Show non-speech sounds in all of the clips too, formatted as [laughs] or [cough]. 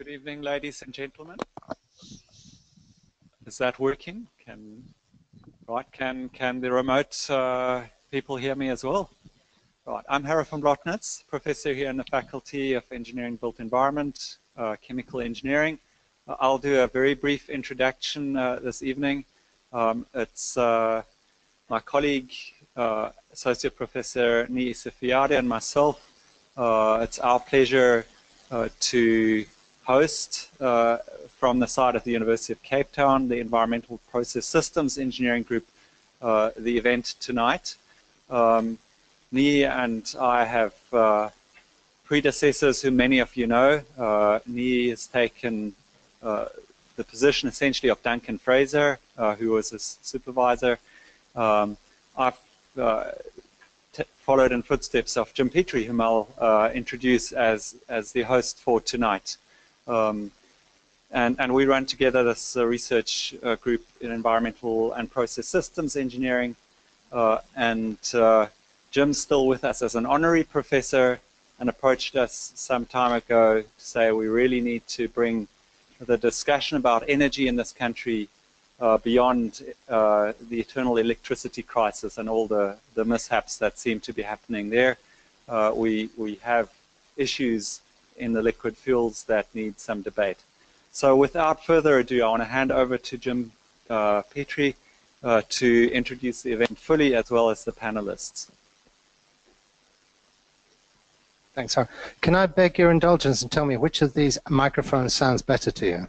Good evening, ladies and gentlemen. Is that working? Can right? Can can the remote uh, people hear me as well? Right. I'm Harro von Blottnitz, professor here in the Faculty of Engineering Built Environment, uh, Chemical Engineering. Uh, I'll do a very brief introduction uh, this evening. Um, it's uh, my colleague, uh, Associate Professor Nii Sifiade and myself. it's our pleasure to host from the side of the University of Cape Town, the Environmental Process Systems Engineering Group, the event tonight. Um, and I have uh, predecessors who many of you know. Uh, has taken uh, the position essentially of Duncan Fraser, uh, who was his supervisor. Um, I've uh, followed in footsteps of Jim Petrie, whom I'll uh, introduce as, as the host for tonight. Um, and, and we run together this research group in environmental and process systems engineering. and Jim's still with us as an honorary professor and approached us some time ago to say we really need to bring the discussion about energy in this country uh, beyond uh, the eternal electricity crisis and all the, the mishaps that seem to be happening there. Uh, we, we have issues in the liquid fuels that need some debate. So without further ado, I want to hand over to Jim uh, Petrie uh, to introduce the event fully as well as the panelists. Thanks, sir. Can I beg your indulgence and tell me which of these microphones sounds better to you?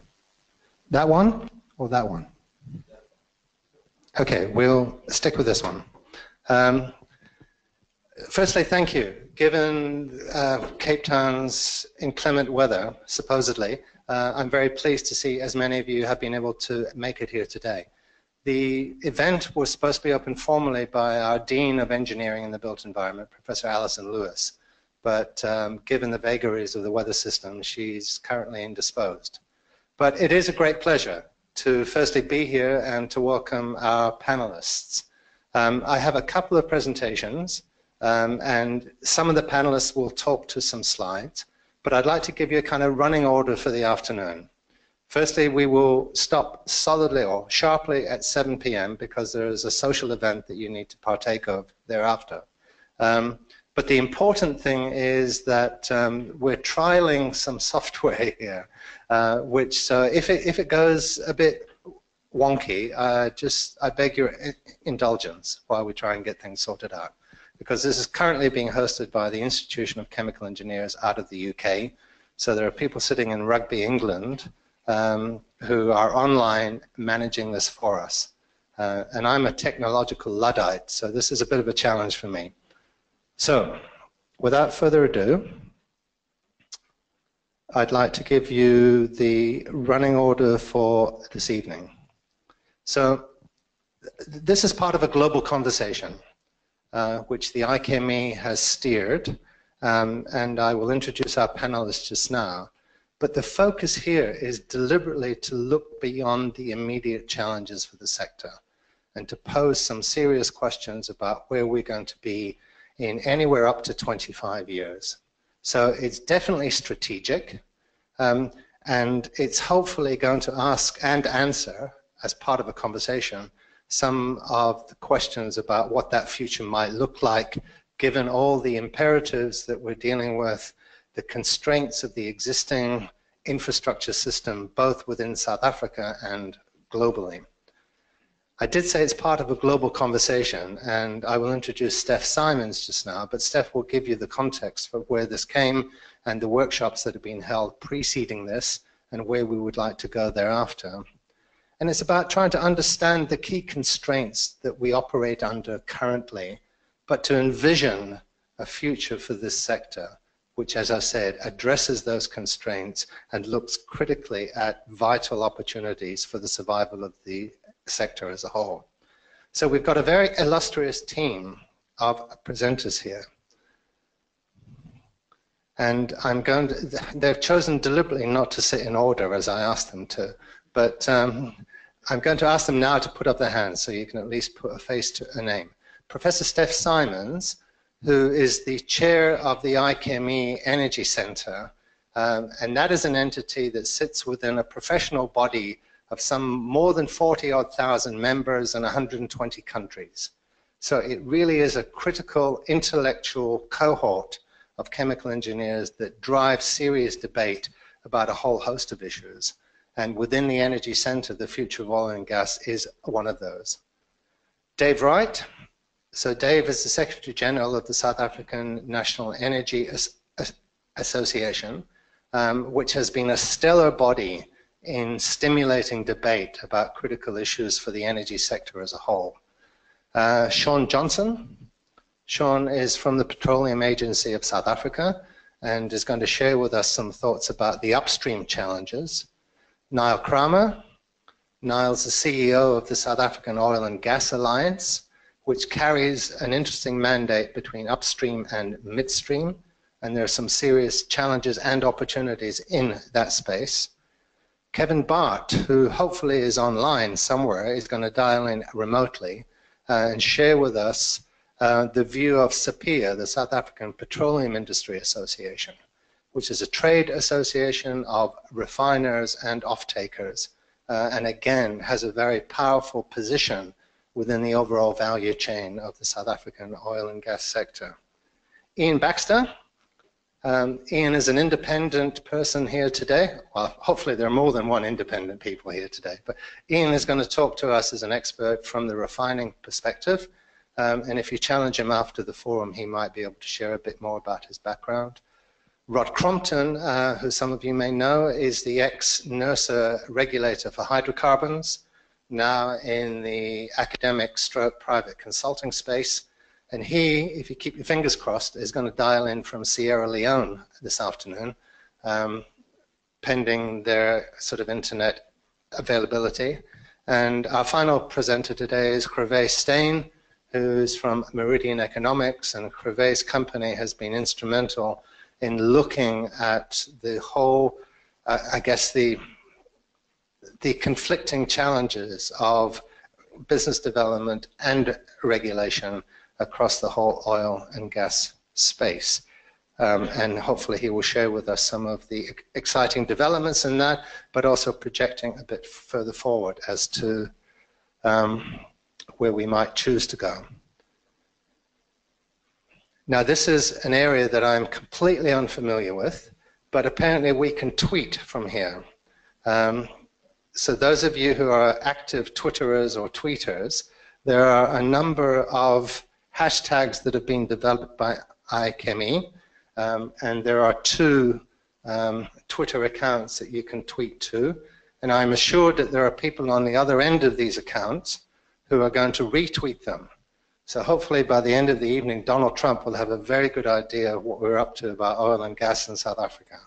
That one or that one? Okay, we'll stick with this one. Um, firstly, thank you. Given uh, Cape Town's inclement weather, supposedly, uh, I'm very pleased to see as many of you have been able to make it here today. The event was supposed to be opened formally by our Dean of Engineering in the Built Environment, Professor Alison Lewis but um, given the vagaries of the weather system, she's currently indisposed. But it is a great pleasure to firstly be here and to welcome our panelists. Um, I have a couple of presentations, um, and some of the panelists will talk to some slides, but I'd like to give you a kind of running order for the afternoon. Firstly, we will stop solidly or sharply at 7 p.m. because there is a social event that you need to partake of thereafter. Um, but the important thing is that um, we're trialing some [laughs] software here, uh, which so if it, if it goes a bit wonky, uh, just I beg your indulgence while we try and get things sorted out. Because this is currently being hosted by the Institution of Chemical Engineers out of the UK. So there are people sitting in Rugby, England, um, who are online managing this for us. Uh, and I'm a technological Luddite, so this is a bit of a challenge for me. So, without further ado, I'd like to give you the running order for this evening. So, this is part of a global conversation uh, which the IChemE has steered, um, and I will introduce our panelists just now. But the focus here is deliberately to look beyond the immediate challenges for the sector and to pose some serious questions about where we're going to be in anywhere up to 25 years. So it's definitely strategic, um, and it's hopefully going to ask and answer, as part of a conversation, some of the questions about what that future might look like, given all the imperatives that we're dealing with, the constraints of the existing infrastructure system, both within South Africa and globally. I did say it's part of a global conversation, and I will introduce Steph Simons just now, but Steph will give you the context for where this came and the workshops that have been held preceding this and where we would like to go thereafter. And it's about trying to understand the key constraints that we operate under currently, but to envision a future for this sector, which, as I said, addresses those constraints and looks critically at vital opportunities for the survival of the sector as a whole. So we've got a very illustrious team of presenters here. And I'm going to, they've chosen deliberately not to sit in order as I asked them to, but um, I'm going to ask them now to put up their hands so you can at least put a face to a name. Professor Steph Simons, who is the chair of the IChemE Energy Center. Um, and that is an entity that sits within a professional body of some more than 40 odd thousand members in 120 countries. So it really is a critical intellectual cohort of chemical engineers that drive serious debate about a whole host of issues. And within the Energy Center, the future of oil and gas is one of those. Dave Wright. So Dave is the Secretary General of the South African National Energy As Association, um, which has been a stellar body in stimulating debate about critical issues for the energy sector as a whole. Uh, Sean Johnson. Sean is from the Petroleum Agency of South Africa and is going to share with us some thoughts about the upstream challenges. Niall Kramer. Niall's the CEO of the South African Oil and Gas Alliance, which carries an interesting mandate between upstream and midstream. And there are some serious challenges and opportunities in that space. Kevin Baart, who hopefully is online somewhere, is going to dial in remotely uh, and share with us uh, the view of SAPIA, the South African Petroleum Industry Association which is a trade association of refiners and off-takers, uh, and again has a very powerful position within the overall value chain of the South African oil and gas sector. Ian Baxter. Um, Ian is an independent person here today. Well, hopefully there are more than one independent people here today, but Ian is going to talk to us as an expert from the refining perspective. Um, and if you challenge him after the forum, he might be able to share a bit more about his background. Rod Crompton, uh, who some of you may know, is the ex-NERSA regulator for hydrocarbons, now in the academic stroke private consulting space. And he, if you keep your fingers crossed, is going to dial in from Sierra Leone this afternoon, um, pending their sort of internet availability. And our final presenter today is Grové Steyn, who's from Meridian Economics, and Grové's company has been instrumental in looking at the whole, uh, I guess, the, the conflicting challenges of business development and regulation across the whole oil and gas space. Um, and hopefully he will share with us some of the exciting developments in that, but also projecting a bit further forward as to um, where we might choose to go. Now, this is an area that I'm completely unfamiliar with, but apparently we can tweet from here. Um, so those of you who are active Twitterers or tweeters, there are a number of hashtags that have been developed by IChemE, um, and there are two um, Twitter accounts that you can tweet to, and I'm assured that there are people on the other end of these accounts who are going to retweet them. So hopefully by the end of the evening, Donald Trump will have a very good idea of what we're up to about oil and gas in South Africa.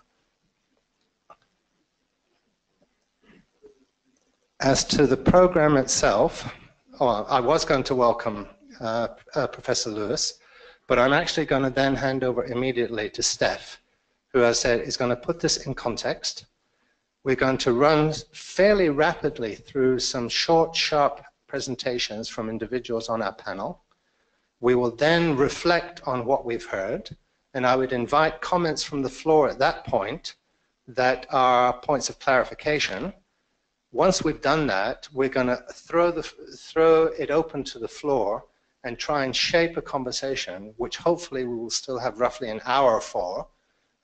As to the program itself, oh, I was going to welcome uh, uh, Professor Lewis, but I'm actually going to then hand over immediately to Steph, who I said is going to put this in context. We're going to run fairly rapidly through some short, sharp presentations from individuals on our panel. We will then reflect on what we've heard, and I would invite comments from the floor at that point that are points of clarification. Once we've done that, we're going to throw, the, throw it open to the floor and try and shape a conversation, which hopefully we will still have roughly an hour for,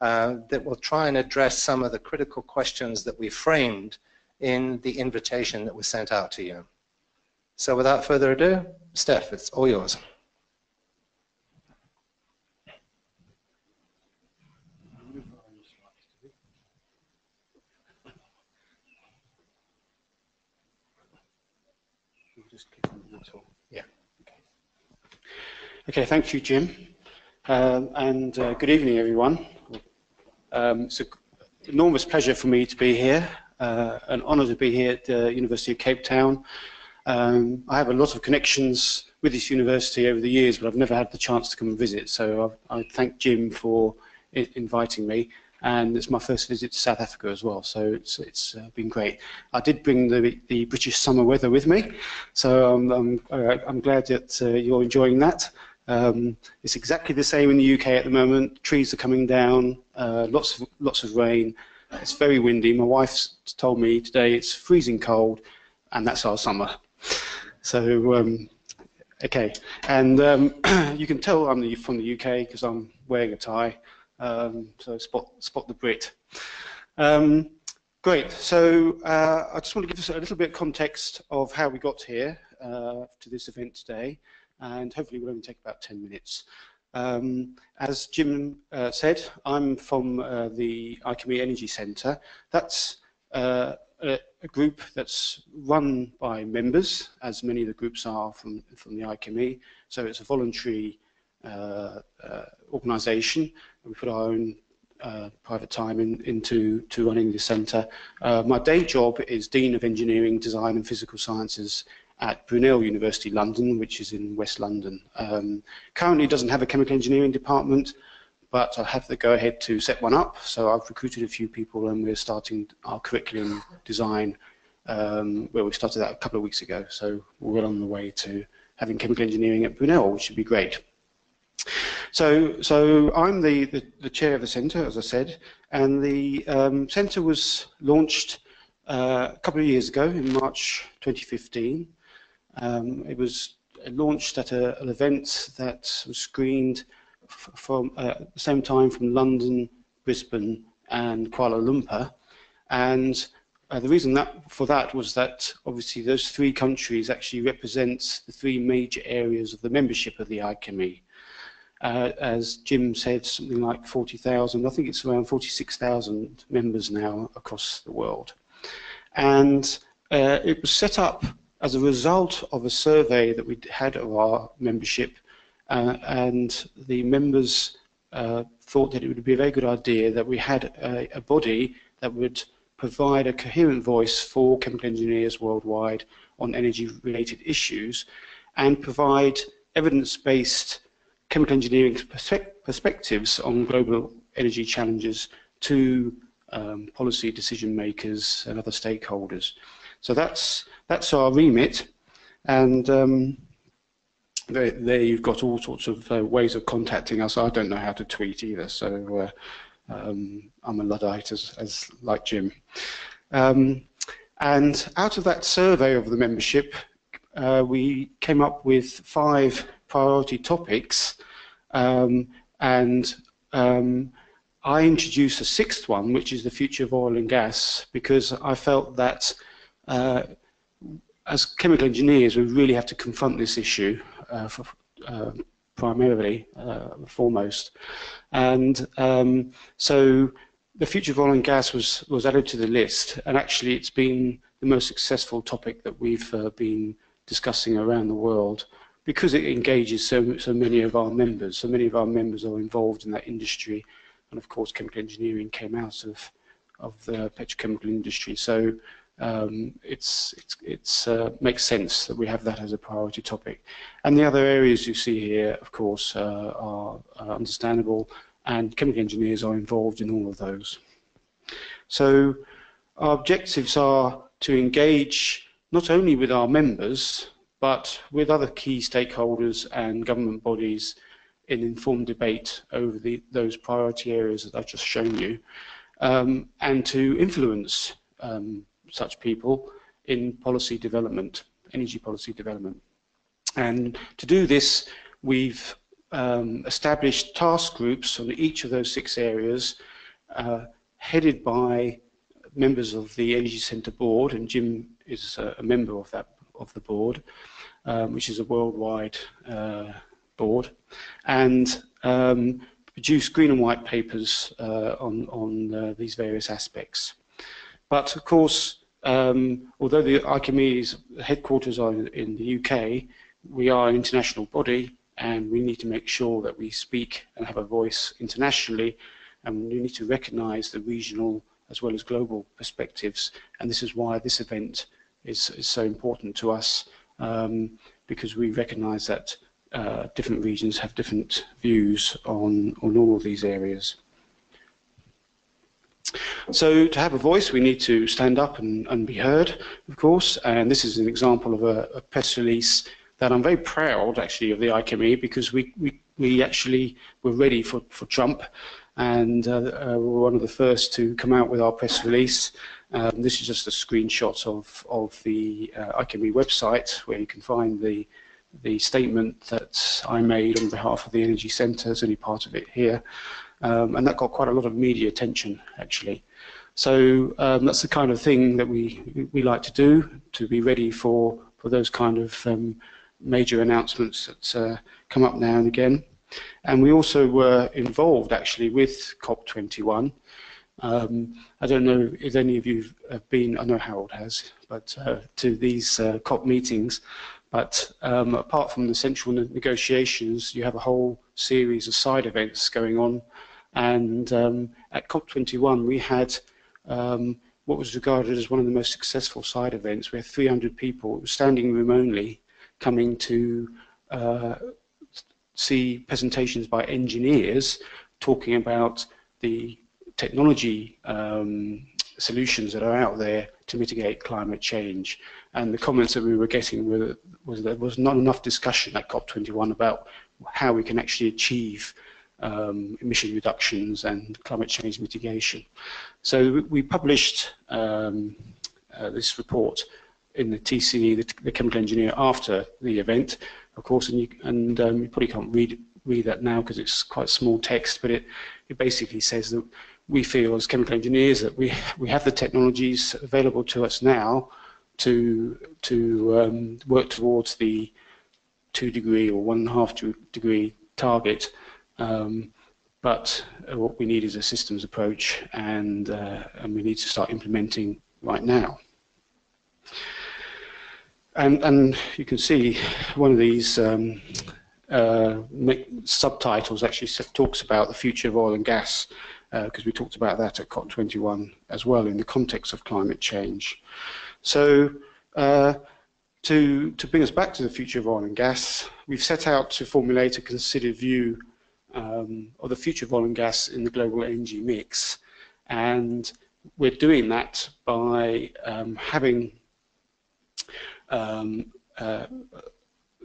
uh, that will try and address some of the critical questions that we framed in the invitation that was sent out to you. So without further ado, Steph, it's all yours. Okay, thank you, Jim. Um, and uh, good evening, everyone. Um, it's an enormous pleasure for me to be here, uh, an honour to be here at the University of Cape Town. Um, I have a lot of connections with this university over the years, but I've never had the chance to come and visit. So I, I thank Jim for inviting me and it's my first visit to South Africa as well, so it's, it's uh, been great. I did bring the, the British summer weather with me, so I'm, I'm, uh, I'm glad that uh, you're enjoying that. Um, it's exactly the same in the UK at the moment. Trees are coming down, uh, lots of lots of rain. It's very windy. My wife's told me today it's freezing cold, and that's our summer. So um, okay, and um, [clears throat] you can tell I'm the, from the UK because I'm wearing a tie. Um, so spot spot the Brit. Um, great. So uh, I just want to give us a little bit of context of how we got here uh, to this event today and hopefully we'll only take about 10 minutes. Um, as Jim uh, said, I'm from uh, the IChemE Energy Centre. That's uh, a, a, group that's run by members, as many of the groups are from, from the IChemE. So it's a voluntary uh, uh, organisation. We put our own uh, private time in, into to running the centre. my day job is Dean of Engineering, Design and Physical Sciences at Brunel University London, which is in West London. Um, currently doesn't have a chemical engineering department, but I'll have the go ahead to set one up. So I've recruited a few people and we're starting our curriculum design um, where we started that a couple of weeks ago. So we're well on the way to having chemical engineering at Brunel, which should be great. So, so I'm the, the, the chair of the centre, as I said, and the um, centre was launched uh, a couple of years ago in March 2015. Um, it was launched at a, an event that was screened from uh, at the same time from London, Brisbane, and Kuala Lumpur. And uh, the reason that for that was that obviously those three countries actually represent the three major areas of the membership of the IChemE. Uh, as Jim said, something like 40,000, I think it's around 46,000 members now across the world. And uh, it was set up as a result of a survey that we had of our membership, uh, and the members uh, thought that it would be a very good idea that we had a, a body that would provide a coherent voice for chemical engineers worldwide on energy-related issues and provide evidence-based chemical engineering perspectives on global energy challenges to um, policy decision makers and other stakeholders. So that's that's our remit, and um, there, you've got all sorts of uh, ways of contacting us. I don't know how to tweet either, so uh, um, I'm a luddite as, as like Jim. Um, and out of that survey of the membership, uh, we came up with five priority topics, um, and um, I introduced a sixth one, which is the future of oil and gas, because I felt that uh, as chemical engineers, we really have to confront this issue uh, for, uh, primarily, uh, foremost. And um, so the future of oil and gas was, was added to the list, and actually it's been the most successful topic that we've been discussing around the world because it engages so, so many of our members. So many of our members are involved in that industry, and of course chemical engineering came out of, of the petrochemical industry. So um, it's, it's, it's uh, makes sense that we have that as a priority topic. And the other areas you see here, of course, uh, are, are understandable, and chemical engineers are involved in all of those. So our objectives are to engage not only with our members, but with other key stakeholders and government bodies in informed debate over the, those priority areas that I've just shown you, um, and to influence um, such people in policy development, energy policy development. And to do this, we've um, established task groups on each of those six areas, uh, headed by members of the Energy Centre board, and Jim is a, member of that of the board, um, which is a worldwide uh, board, and um, produce green and white papers uh, on on uh, these various aspects. But of course, um, although the IChemE's headquarters are in the UK, we are an international body and we need to make sure that we speak and have a voice internationally and we need to recognise the regional as well as global perspectives and this is why this event is, is so important to us um, because we recognise that uh, different regions have different views on, on all of these areas. So to have a voice, we need to stand up and, and be heard, of course, and this is an example of a, a press release that I'm very proud actually of the IChemE because we, we, we actually were ready for, for Trump. And uh, uh, we're one of the first to come out with our press release. Um, this is just a screenshot of, of the uh, IChemE website where you can find the, the statement that I made on behalf of the Energy Centre, there's only part of it here, um, and that got quite a lot of media attention actually. So um, that's the kind of thing that we, we like to do, to be ready for, for those kind of um, major announcements that uh, come up now and again. And we also were involved actually with COP21. Um, I don't know if any of you have been, I know Harro has, but uh, to these uh, COP meetings. But um, apart from the central negotiations, you have a whole series of side events going on. And um, at COP21, we had um, what was regarded as one of the most successful side events. We had 300 people, standing room only, coming to uh, see presentations by engineers talking about the technology um, solutions that are out there to mitigate climate change. And the comments that we were getting were, was there was not enough discussion at COP21 about how we can actually achieve um, emission reductions and climate change mitigation. So we published um, uh, this report in the TCE, the, the, chemical engineer, after the event, of course, and you, and, um, you probably can't read read that now because it's quite small text, but it, it basically says that we feel as chemical engineers that we we have the technologies available to us now to to um, work towards the two degree or one and a half degree target. Um, but what we need is a systems approach, and uh, and we need to start implementing right now. And, and you can see one of these um, uh, subtitles actually talks about the future of oil and gas, because uh, we talked about that at COP21 as well in the context of climate change. So uh, to, to bring us back to the future of oil and gas, we've set out to formulate a considered view um, of the future of oil and gas in the global energy mix. And we're doing that by um, having um, uh,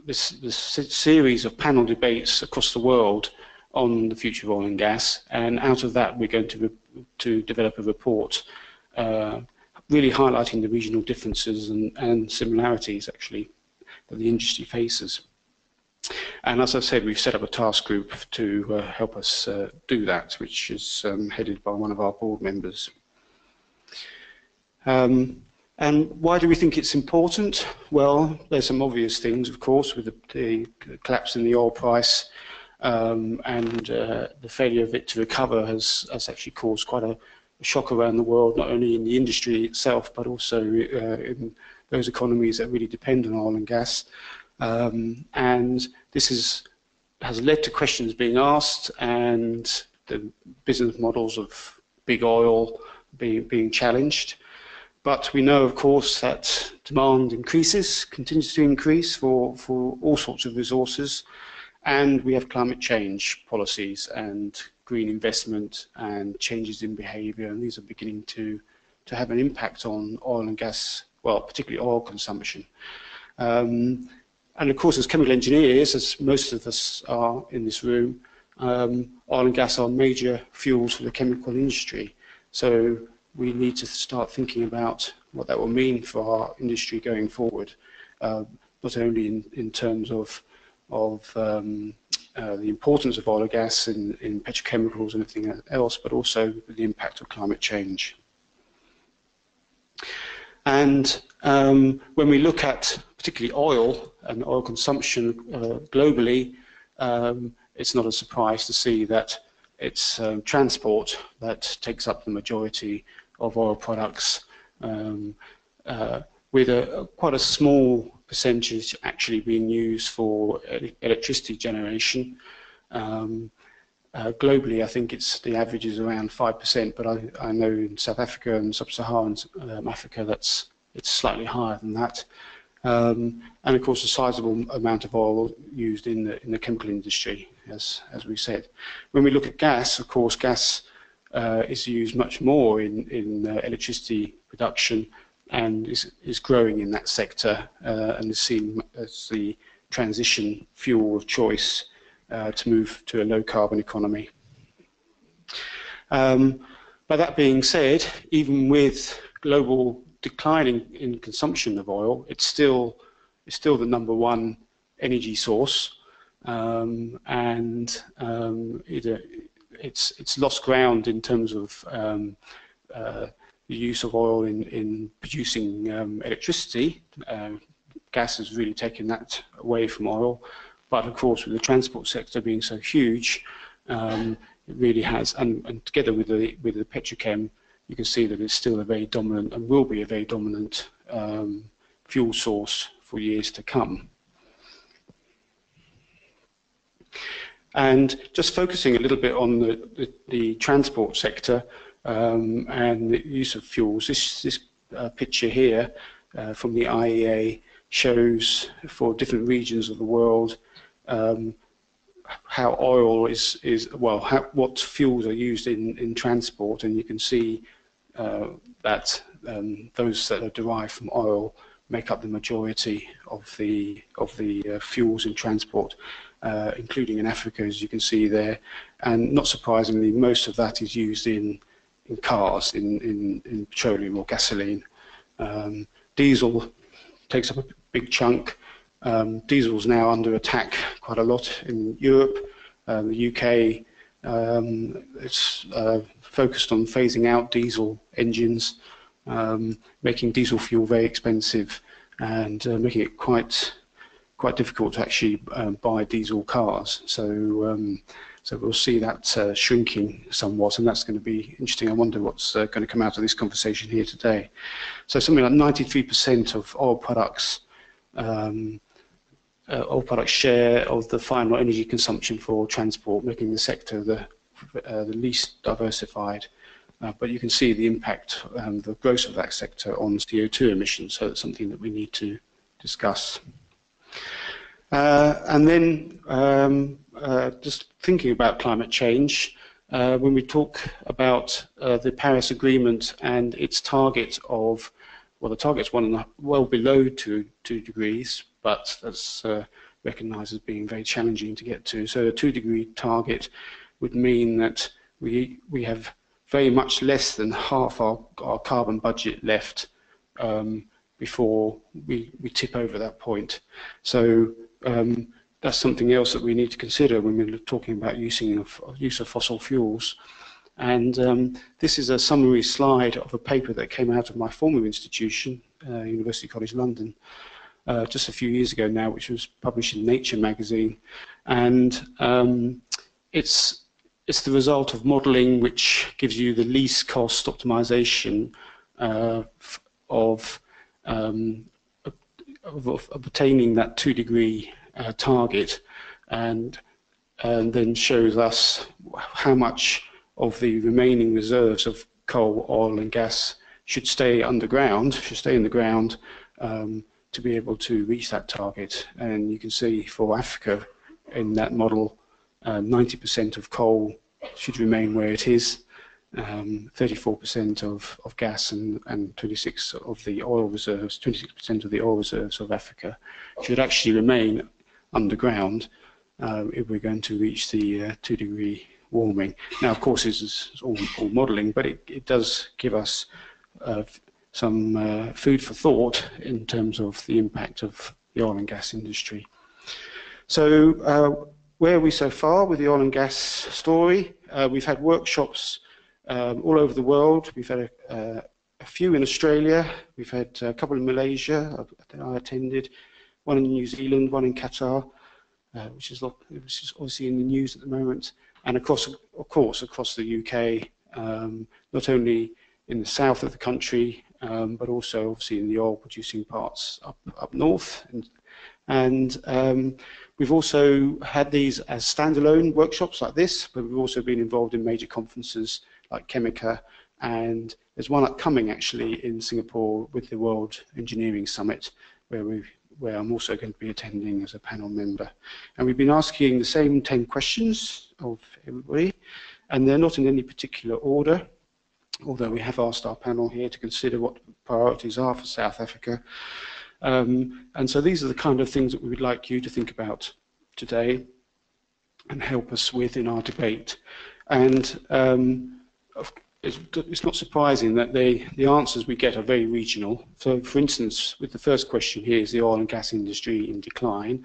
this, this, series of panel debates across the world on the future of oil and gas, and out of that we're going to, to develop a report uh, really highlighting the regional differences and, and similarities actually that the industry faces. And as I said, we've set up a task group to uh, help us uh, do that, which is um, headed by one of our board members. Um, and why do we think it's important? Well, there's some obvious things, of course, with the, the collapse in the oil price um, and uh, the failure of it to recover has, has actually caused quite a, a, shock around the world, not only in the industry itself, but also uh, in those economies that really depend on oil and gas. Um, and this is, has led to questions being asked and the business models of big oil being, being challenged. But we know, of course, that demand increases, continues to increase for, for all sorts of resources, and we have climate change policies and green investment and changes in behaviour, and these are beginning to, to have an impact on oil and gas, well, particularly oil consumption. Um, and of course, as chemical engineers, as most of us are in this room, um, oil and gas are major fuels for the chemical industry. So we need to start thinking about what that will mean for our industry going forward, uh, not only in, in terms of, of um, uh, the importance of oil and gas in, in petrochemicals and everything else, but also the impact of climate change. And um, when we look at particularly oil and oil consumption uh, globally, um, it's not a surprise to see that it's um, transport that takes up the majority of oil products, um, uh, with a, quite a small percentage actually being used for electricity generation. Um, uh, globally, I think it's the average is around 5%, but I, I know in South Africa and Sub-Saharan um, Africa that's it's slightly higher than that. Um, and of course, a sizable amount of oil used in the, in the chemical industry, as, as we said. When we look at gas, of course, gas uh, is used much more in, in uh, electricity production and is, is growing in that sector uh, and is seen as the transition fuel of choice uh, to move to a low carbon economy. Um, but that being said, even with global declining in consumption of oil, it's still it's still the number one energy source, um, and um, it, uh, it's it's lost ground in terms of um, uh, the use of oil in in producing um, electricity. Uh, gas has really taken that away from oil, but of course, with the transport sector being so huge, um, it really has, and, and together with the with the petrochem, you can see that it's still a very dominant and will be a very dominant um, fuel source for years to come. And just focusing a little bit on the, the, the transport sector um, and the use of fuels, this, this uh, picture here uh, from the IEA shows for different regions of the world um, how oil is, is well, how, what fuels are used in, in transport, and you can see that um, those that are derived from oil make up the majority of the of the uh, fuels in transport, uh, including in Africa, as you can see there. And not surprisingly, most of that is used in in cars, in in, in petroleum or gasoline. Um, diesel takes up a big chunk. Um, diesel is now under attack quite a lot in Europe, uh, the UK. Um, it's uh, focused on phasing out diesel engines, um, making diesel fuel very expensive, and uh, making it quite quite difficult to actually um, buy diesel cars. So um, so we'll see that uh, shrinking somewhat, and that's going to be interesting. I wonder what's uh, going to come out of this conversation here today. So something like 93% of oil products um, uh, oil product share of the final energy consumption for transport, making the sector the, uh, the least diversified. Uh, but you can see the impact, um, the growth of that sector on CO2 emissions, so it's something that we need to discuss. Uh, and then um, uh, just thinking about climate change, uh, when we talk about the Paris Agreement and its target of well, the target's one and a, well below two, two degrees, but that's uh, recognised as being very challenging to get to. So a two degree target would mean that we, we have very much less than half our, our carbon budget left um, before we, we tip over that point. So um, that's something else that we need to consider when we're talking about using of, use of fossil fuels. And um, this is a summary slide of a paper that came out of my former institution, uh, University College London, uh, just a few years ago now, which was published in Nature magazine. And um, it's, it's the result of modeling which gives you the least cost optimization uh, of, um, of, of, obtaining that two degree uh, target and, and then shows us how much of the remaining reserves of coal, oil and gas should stay underground, should stay in the ground um, to be able to reach that target. And you can see for Africa in that model, 90% uh, of coal should remain where it is, 34% um, of, of gas and, and 26 of the oil reserves, 26% of the oil reserves of Africa should actually remain underground uh, if we're going to reach the uh, two degree warming. Now, of course, this is all, all modelling, but it, it, does give us uh, some uh, food for thought in terms of the impact of the oil and gas industry. So, uh, where are we so far with the oil and gas story? Uh, we've had workshops um, all over the world. We've had a, uh, a, few in Australia. We've had a couple in Malaysia that I attended, one in New Zealand, one in Qatar, uh, which is, which is obviously in the news at the moment and across, of course, across the UK, um, not only in the south of the country, um, but also obviously in the oil-producing parts up, up north. And, and um, we've also had these as standalone workshops like this, but we've also been involved in major conferences like Chemeca, and there's one upcoming actually in Singapore with the World Engineering Summit, where we've where I'm also going to be attending as a panel member. And we've been asking the same 10 questions of everybody, and they're not in any particular order, although we have asked our panel here to consider what priorities are for South Africa. Um, and so these are the kind of things that we would like you to think about today and help us with in our debate. And um, it's, it's, not surprising that they, the answers we get are very regional. So, for instance, with the first question here, is the oil and gas industry in decline?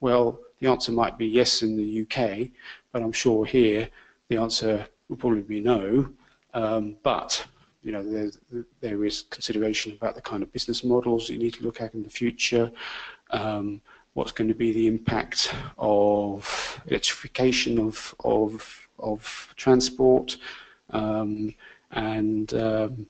Well, the answer might be yes in the UK, but I'm sure here the answer will probably be no. Um, but you know, there, there is consideration about the kind of business models you need to look at in the future. Um, what's going to be the impact of electrification of of of transport, um, and um,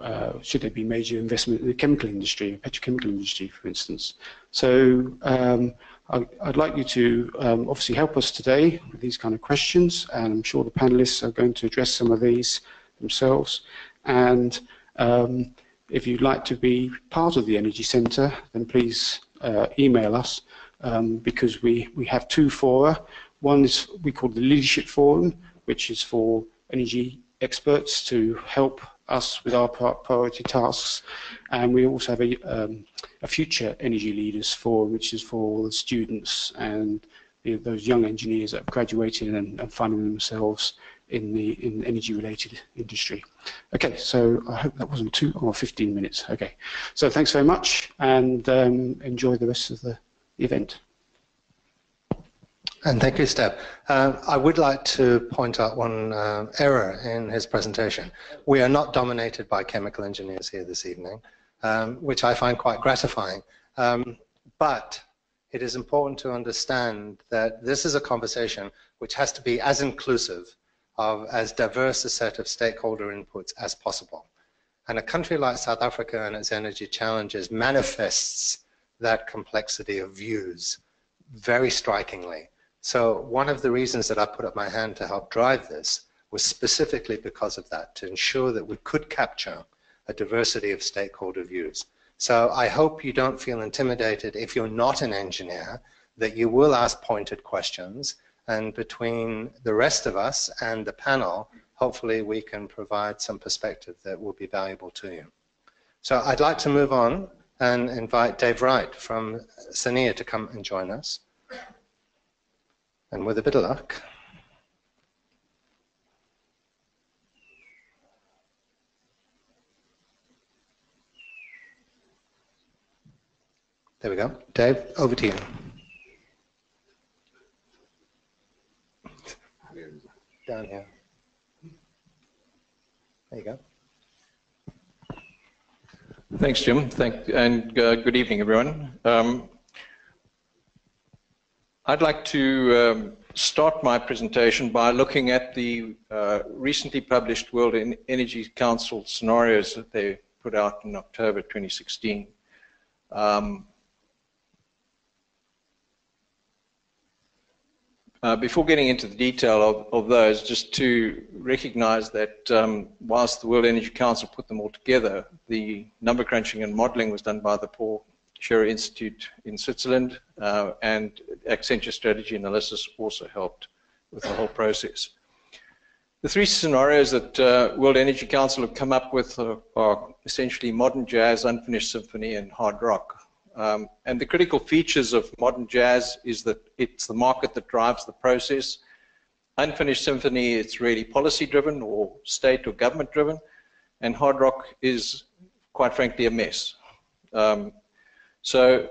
uh, should there be major investment in the chemical industry, petrochemical industry, for instance. So um, I, would like you to um, obviously help us today with these kind of questions, and I'm sure the panelists are going to address some of these themselves. And um, if you'd like to be part of the Energy Centre, then please uh, email us um, because we, we have two fora. One is we call the Leadership Forum, which is for energy experts to help us with our priority tasks. And we also have a, um, a future energy leaders forum, which is for the students and the, those young engineers that have graduated and, and finding themselves in the in energy related industry. Okay, so I hope that wasn't too or 15 minutes. Okay, so thanks very much and um, enjoy the rest of the event. And thank you, Steph. Uh, I would like to point out one uh, error in his presentation. We are not dominated by chemical engineers here this evening, um, which I find quite gratifying. Um, but it is important to understand that this is a conversation which has to be as inclusive of as diverse a set of stakeholder inputs as possible. And a country like South Africa and its energy challenges manifests that complexity of views very strikingly. So one of the reasons that I put up my hand to help drive this was specifically because of that, to ensure that we could capture a diversity of stakeholder views. So I hope you don't feel intimidated if you're not an engineer, that you will ask pointed questions, and between the rest of us and the panel, hopefully we can provide some perspective that will be valuable to you. So I'd like to move on and invite Dave Wright from SANEA to come and join us. And with a bit of luck, There we go. Dave, over to you. down here. There you go. Thanks, Jim. Thank, and uh, good evening, everyone. Um, I'd like to um, start my presentation by looking at the uh, recently published World Energy Council scenarios that they put out in October 2016. Um, Uh, before getting into the detail of, of those, just to recognize that um, whilst the World Energy Council put them all together, the number crunching and modeling was done by the Paul Scherrer Institute in Switzerland, uh, and Accenture Strategy Analysis also helped with the whole process. The three scenarios that uh, World Energy Council have come up with are, are essentially modern jazz, unfinished symphony, and hard rock. Um, and the critical features of modern jazz is that it's the market that drives the process. Unfinished symphony, it's really policy driven or state or government driven. And hard rock is, quite frankly, a mess. Um, so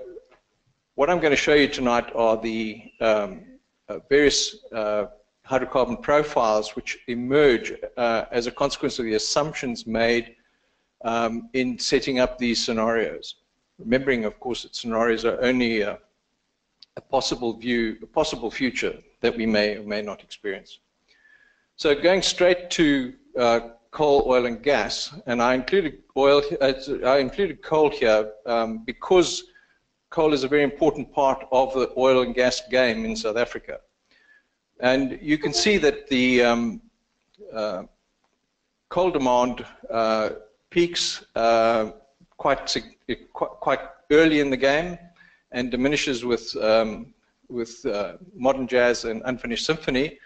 what I'm going to show you tonight are the um, uh, various uh, hydrocarbon profiles which emerge uh, as a consequence of the assumptions made um, in setting up these scenarios remembering, of course, that scenarios are only a, a possible view, a possible future that we may or may not experience. So going straight to uh, coal, oil, and gas, and I included oil, uh, I included coal here um, because coal is a very important part of the oil and gas game in South Africa. And you can see that the um, uh, coal demand uh, peaks uh, quite, quite early in the game and diminishes with, um, with uh, modern jazz and unfinished symphony,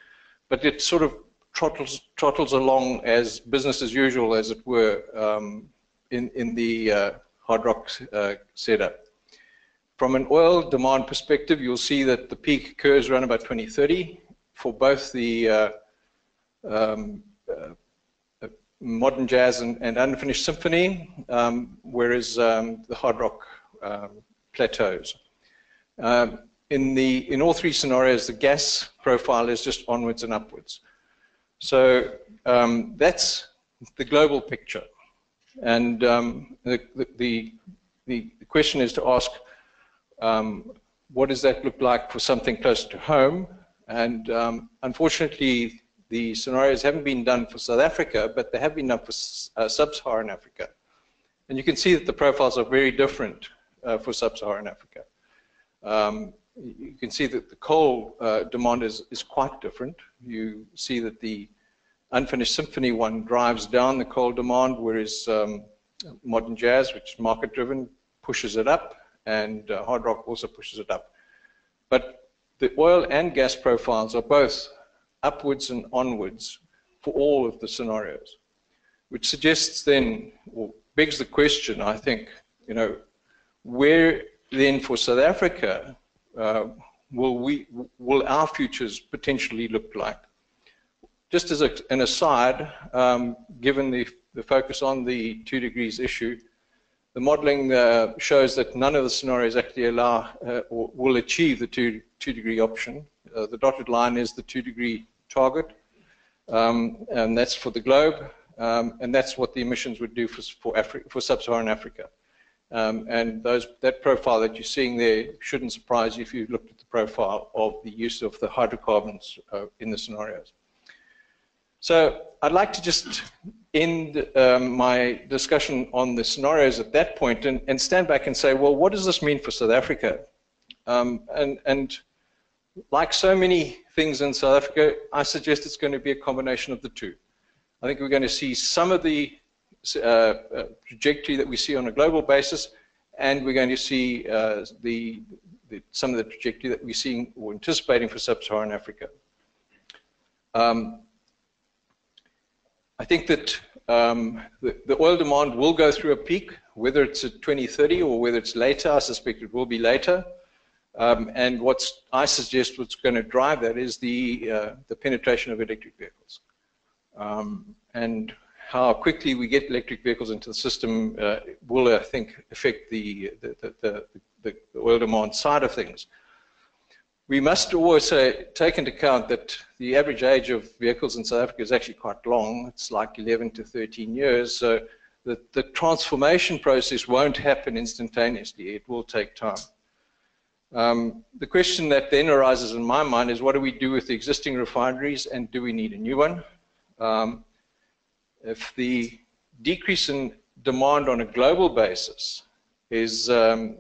but it sort of trottles, trottles along as business as usual, as it were, um, in, in the uh, hard rock uh, setup. From an oil demand perspective, you'll see that the peak occurs around about 2030 for both the uh, um, uh, modern jazz and, and, unfinished symphony, um, whereas um, the hard rock um, plateaus. Um, in the in all three scenarios, the gas profile is just onwards and upwards. So um, that's the global picture, and the, the, the the question is to ask um, what does that look like for something close to home? And um, unfortunately, the scenarios haven't been done for South Africa, but they have been done for uh, sub-Saharan Africa. And you can see that the profiles are very different uh, for sub-Saharan Africa. Um, you can see that the coal uh, demand is, is quite different. You see that the unfinished symphony one drives down the coal demand, whereas um, modern jazz, which is market-driven, pushes it up and uh, hard rock also pushes it up. But the oil and gas profiles are both upwards and onwards for all of the scenarios, which suggests then, or begs the question, I think, you know, where then for South Africa uh, will we will our futures potentially look like? Just as a, an aside, um, given the, the focus on the two degrees issue, the modeling uh, shows that none of the scenarios actually allow uh, or will achieve the two, two degree option. Uh, the dotted line is the two degree target, um, and that's for the globe, um, and that's what the emissions would do for, for, Afri for sub-Saharan Africa. Um, and those, that profile that you're seeing there shouldn't surprise you if you looked at the profile of the use of the hydrocarbons uh, in the scenarios. So I'd like to just end um, my discussion on the scenarios at that point and, and, stand back and say, well, what does this mean for South Africa? Um, and, and, like so many things in South Africa, I suggest it's going to be a combination of the two. I think we're going to see some of the uh, uh, trajectory that we see on a global basis, and we're going to see uh, the, the, some of the trajectory that we're seeing or anticipating for sub-Saharan Africa. Um, I think that um, the, the, oil demand will go through a peak, whether it's at 2030 or whether it's later. I suspect it will be later. Um, and what I suggest what's going to drive that is the, uh, the penetration of electric vehicles. Um, and how quickly we get electric vehicles into the system uh, will, I think, affect the, the, the, the, oil demand side of things. We must also take into account that the average age of vehicles in South Africa is actually quite long. It's like 11 to 13 years. So the, the transformation process won't happen instantaneously. It will take time. Um, the question that then arises in my mind is what do we do with the existing refineries and do we need a new one? Um, if the decrease in demand on a global basis is um,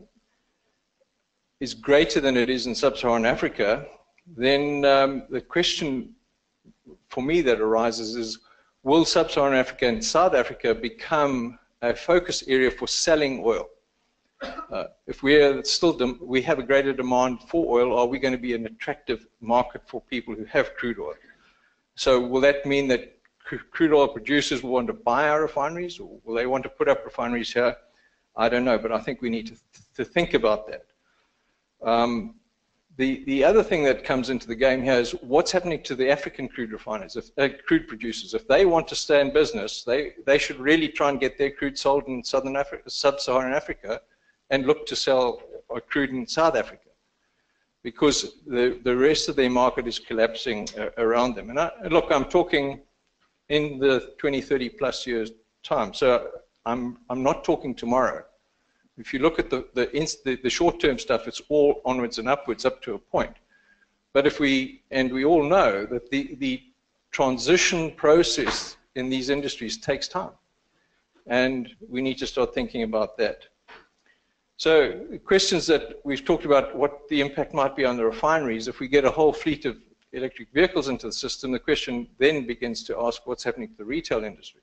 is greater than it is in sub-Saharan Africa, then um, the question for me that arises is, will sub-Saharan Africa and South Africa become a focus area for selling oil? Uh, if we are still we have a greater demand for oil, are we going to be an attractive market for people who have crude oil? So will that mean that crude oil producers will want to buy our refineries, or will they want to put up refineries here? I don't know, but I think we need to, th to think about that. Um, the, the other thing that comes into the game here is what's happening to the African crude refiners, if, uh, crude producers. If they want to stay in business, they, they should really try and get their crude sold in Southern Africa, Sub-Saharan Africa and look to sell crude in South Africa because the, the rest of their market is collapsing uh, around them. And I, look, I'm talking in the 20, 30 plus years time. So I'm, I'm not talking tomorrow. If you look at the, the, the, the short-term stuff, it's all onwards and upwards up to a point. But if we, and we all know that the, the transition process in these industries takes time. And we need to start thinking about that. So questions that we've talked about what the impact might be on the refineries. If we get a whole fleet of electric vehicles into the system, the question then begins to ask what's happening to the retail industry.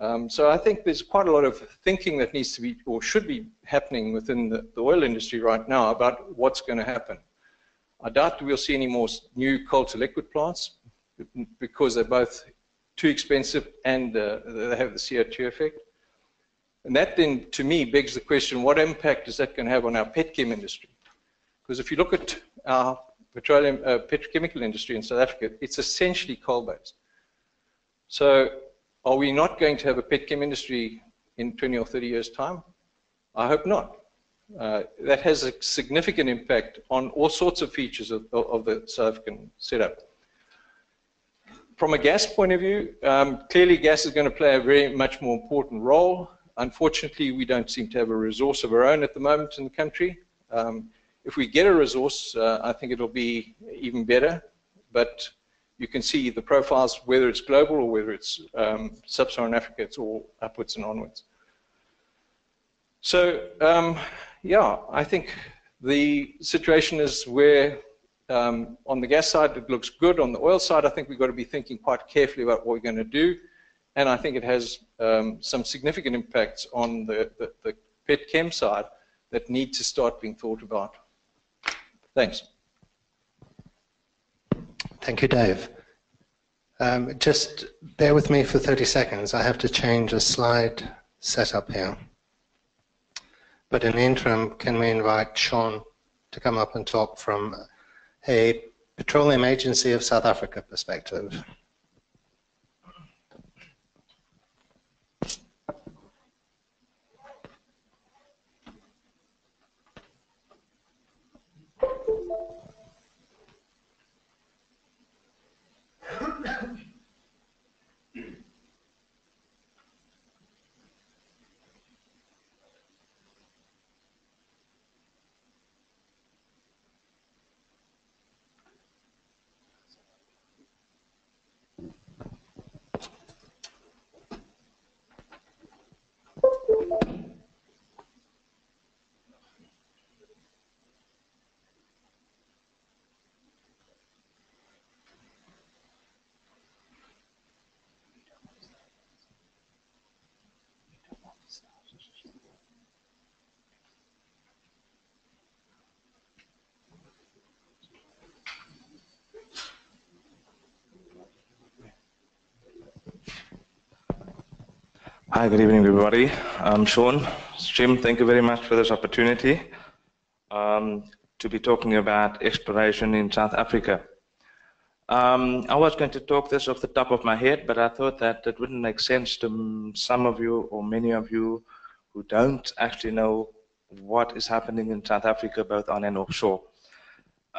Um, so I think there's quite a lot of thinking that needs to be or should be happening within the, the oil industry right now about what's going to happen. I doubt we'll see any more new coal to liquid plants because they're both too expensive and uh, they have the CO2 effect. And that then, to me, begs the question, what impact is that going to have on our petchem industry? Because if you look at our petroleum, uh, petrochemical industry in South Africa, it's essentially coal-based. So are we not going to have a petchem industry in 20 or 30 years' time? I hope not. Uh, that has a significant impact on all sorts of features of, of the South African setup. From a gas point of view, um, clearly gas is going to play a very much more important role. Unfortunately, we don't seem to have a resource of our own at the moment in the country. Um, if we get a resource, uh, I think it'll be even better. But you can see the profiles, whether it's global or whether it's um, sub-Saharan Africa, it's all upwards and onwards. So, um, yeah, I think the situation is where um, on the gas side it looks good. On the oil side, I think we've got to be thinking quite carefully about what we're going to do. And I think it has um, some significant impacts on the, the, the pet chem side that need to start being thought about. Thanks. Thank you, Dave. Um, just bear with me for 30 seconds. I have to change a slide setup here. But in the interim, can we invite Sean to come up and talk from a Petroleum Agency of South Africa perspective? Hi, good evening, everybody. I'm Sean. Jim, thank you very much for this opportunity um, to be talking about exploration in South Africa. Um, I was going to talk this off the top of my head, but I thought that it wouldn't make sense to some of you or many of you who don't actually know what is happening in South Africa, both on and offshore.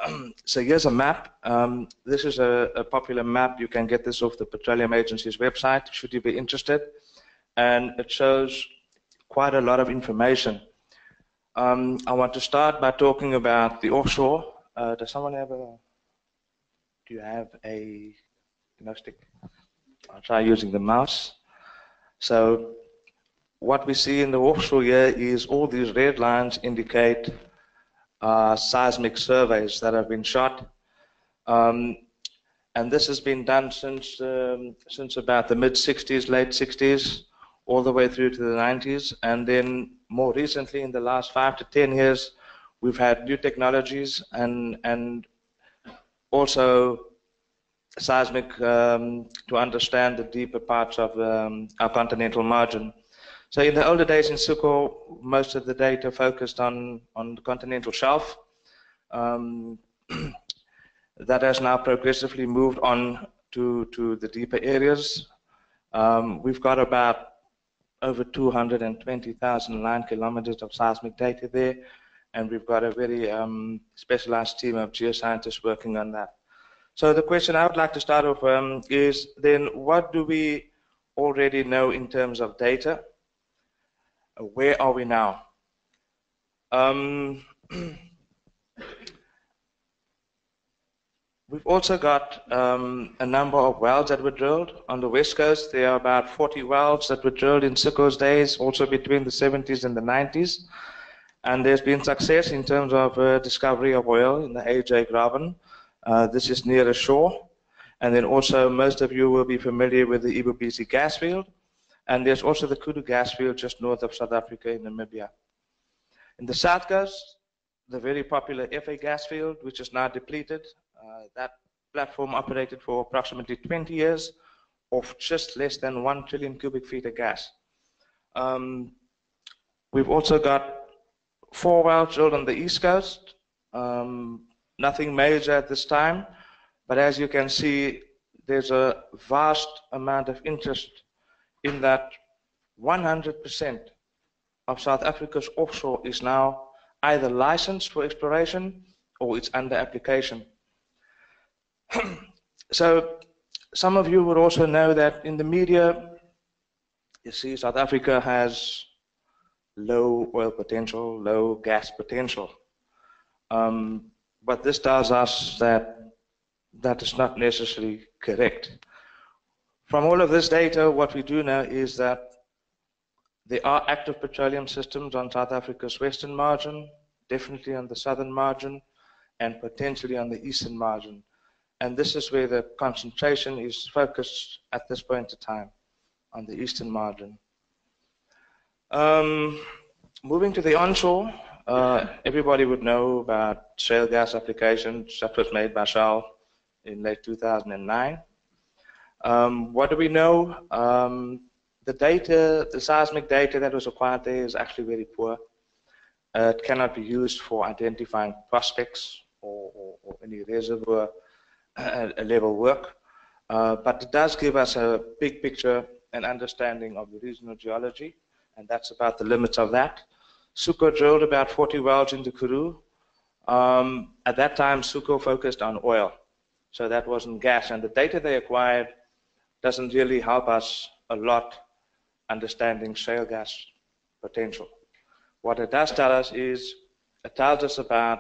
Um, so here's a map. Um, this is a, a, popular map. You can get this off the Petroleum Agency's website, should you be interested and it shows quite a lot of information. Um, I want to start by talking about the offshore. Uh, does someone have a, do you have a gnostic? I'll try using the mouse. So what we see in the offshore here is all these red lines indicate uh, seismic surveys that have been shot. Um, and this has been done since um, since about the mid 60s, late 60s all the way through to the 90s. And then more recently, in the last five to 10 years, we've had new technologies and, and also seismic um, to understand the deeper parts of um, our continental margin. So in the older days in Soekor, most of the data focused on, on the continental shelf. Um, [clears throat] that has now progressively moved on to, to the deeper areas. Um, we've got about over 220,000 line kilometers of seismic data there, and we've got a very um, specialized team of geoscientists working on that. So the question I would like to start off um, is then what do we already know in terms of data? Where are we now? Um, [clears throat] We've also got um, a number of wells that were drilled on the west coast. There are about 40 wells that were drilled in Soekor's days, also between the 70s and the 90s. And there's been success in terms of uh, discovery of oil in the AJ Graben. Uh, this is near the shore. And then also most of you will be familiar with the Ibhubesi gas field. And there's also the Kudu gas field just north of South Africa in Namibia. In the south coast, the very popular FA gas field, which is now depleted, that platform operated for approximately 20 years of just less than 1 trillion cubic feet of gas. Um, We've also got four wells drilled on the east coast. Um, nothing major at this time, but as you can see, there's a vast amount of interest in that 100% of South Africa's offshore is now either licensed for exploration or it's under application. [clears throat] so some of you would also know that in the media, you see South Africa has low oil potential, low gas potential. Um, but this tells us that that is not necessarily correct. From all of this data, what we do know is that there are active petroleum systems on South Africa's western margin, definitely on the southern margin, and potentially on the eastern margin. And this is where the concentration is focused at this point in time, on the eastern margin. Um, moving to the onshore, uh, everybody would know about shale gas applications that was made by Shell in late 2009. Um, what do we know? Um, the data, the seismic data that was acquired there is actually very poor. Uh, it cannot be used for identifying prospects or, or, or any reservoir level work. Uh, but it does give us a big picture and understanding of the regional geology, and that's about the limits of that. Soekor drilled about 40 wells in the Karoo. Um, at that time, Soekor focused on oil, so that wasn't gas. And the data they acquired doesn't really help us a lot understanding shale gas potential. What it does tell us is it tells us about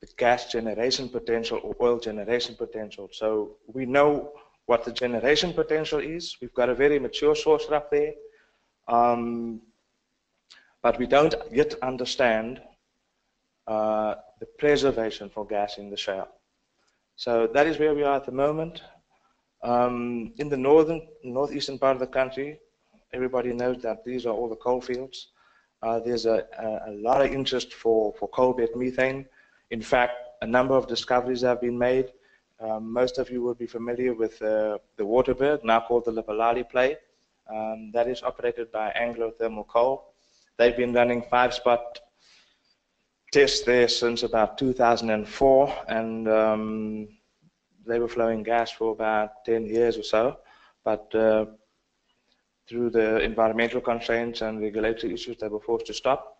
the gas generation potential or oil generation potential. So we know what the generation potential is. We've got a very mature source up there. Um, but we don't yet understand uh, the preservation for gas in the shale. So that is where we are at the moment. Um, in the northern, northeastern part of the country, everybody knows that these are all the coal fields. Uh, there's a, a, a, lot of interest for, for coal bed methane. In fact, a number of discoveries have been made. Um, most of you will be familiar with uh, the Waterberg, now called the Lephalale play. Um, that is operated by Anglo Thermal Coal. They've been running five spot tests there since about 2004, and um, they were flowing gas for about 10 years or so. But uh, through the environmental constraints and regulatory issues, they were forced to stop.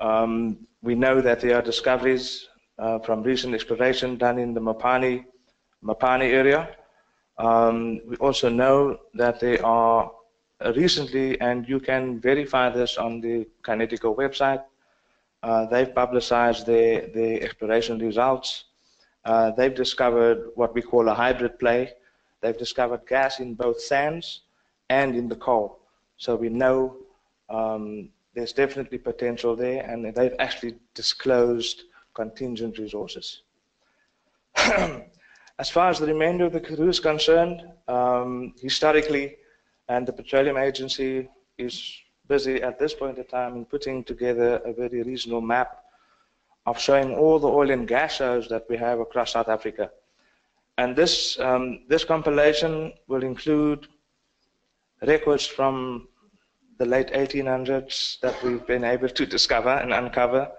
Um, we know that there are discoveries uh, from recent exploration done in the Mapani, Mopani area. Um, we also know that they are recently, and you can verify this on the Kinetiko website. Uh, they've publicized their, their exploration results. Uh, they've discovered what we call a hybrid play. They've discovered gas in both sands and in the coal. So we know um, there's definitely potential there, and they've actually disclosed contingent resources. [clears throat] as far as the remainder of the crew is concerned, um, historically, and the Petroleum Agency is busy at this point in time in putting together a very reasonable map of showing all the oil and gas shows that we have across South Africa. And this, um, this compilation will include records from the late 1800s that we've been able to discover and uncover,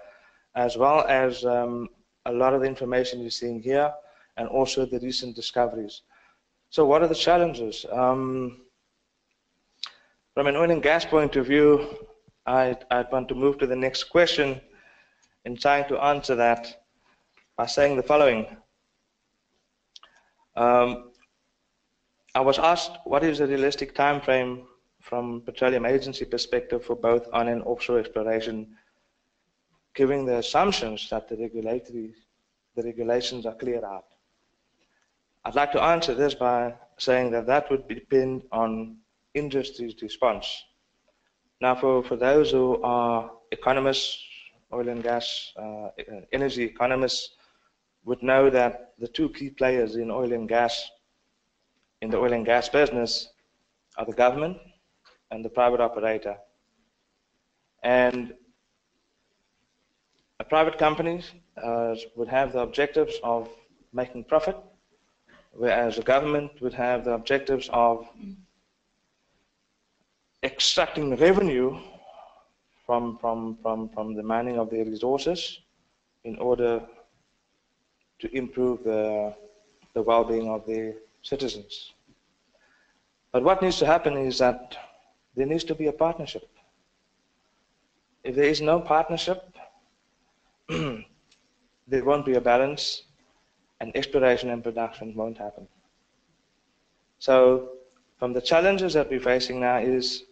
as well as um, a lot of the information you're seeing here, and also the recent discoveries. So what are the challenges? Um, from an oil and gas point of view, I'd, I'd want to move to the next question in trying to answer that by saying the following. Um, I was asked what is a realistic time frame from petroleum agency perspective for both on and offshore exploration, given the assumptions that the regulatory the regulations are clear out. I'd like to answer this by saying that that would depend on industry's response. Now, for, for those who are economists, oil and gas, uh, energy economists, would know that the two key players in oil and gas, in the oil and gas business, are the government and the private operator. And private company uh, would have the objectives of making profit, whereas the government would have the objectives of extracting revenue from, from, from, from the mining of their resources in order to improve the, the well-being of the citizens. But what needs to happen is that there needs to be a partnership. If there is no partnership, [clears throat] there won't be a balance and exploration and production won't happen. So from the challenges that we're facing now is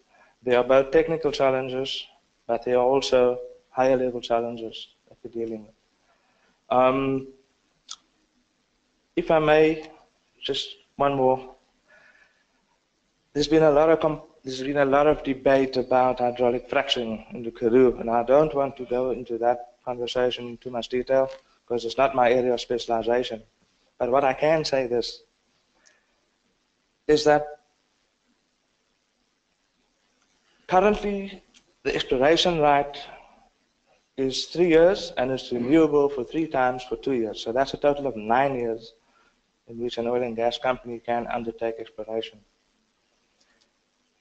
they are both technical challenges, but they are also higher level challenges that we're dealing with. Um, if I may, just one more. There's been a lot of there's been a lot of debate about hydraulic fracturing in the Karoo, and I don't want to go into that conversation in too much detail because it's not my area of specialization. But what I can say this is that currently the exploration right is three years and it's renewable for three times for two years. So that's a total of nine years in which an oil and gas company can undertake exploration.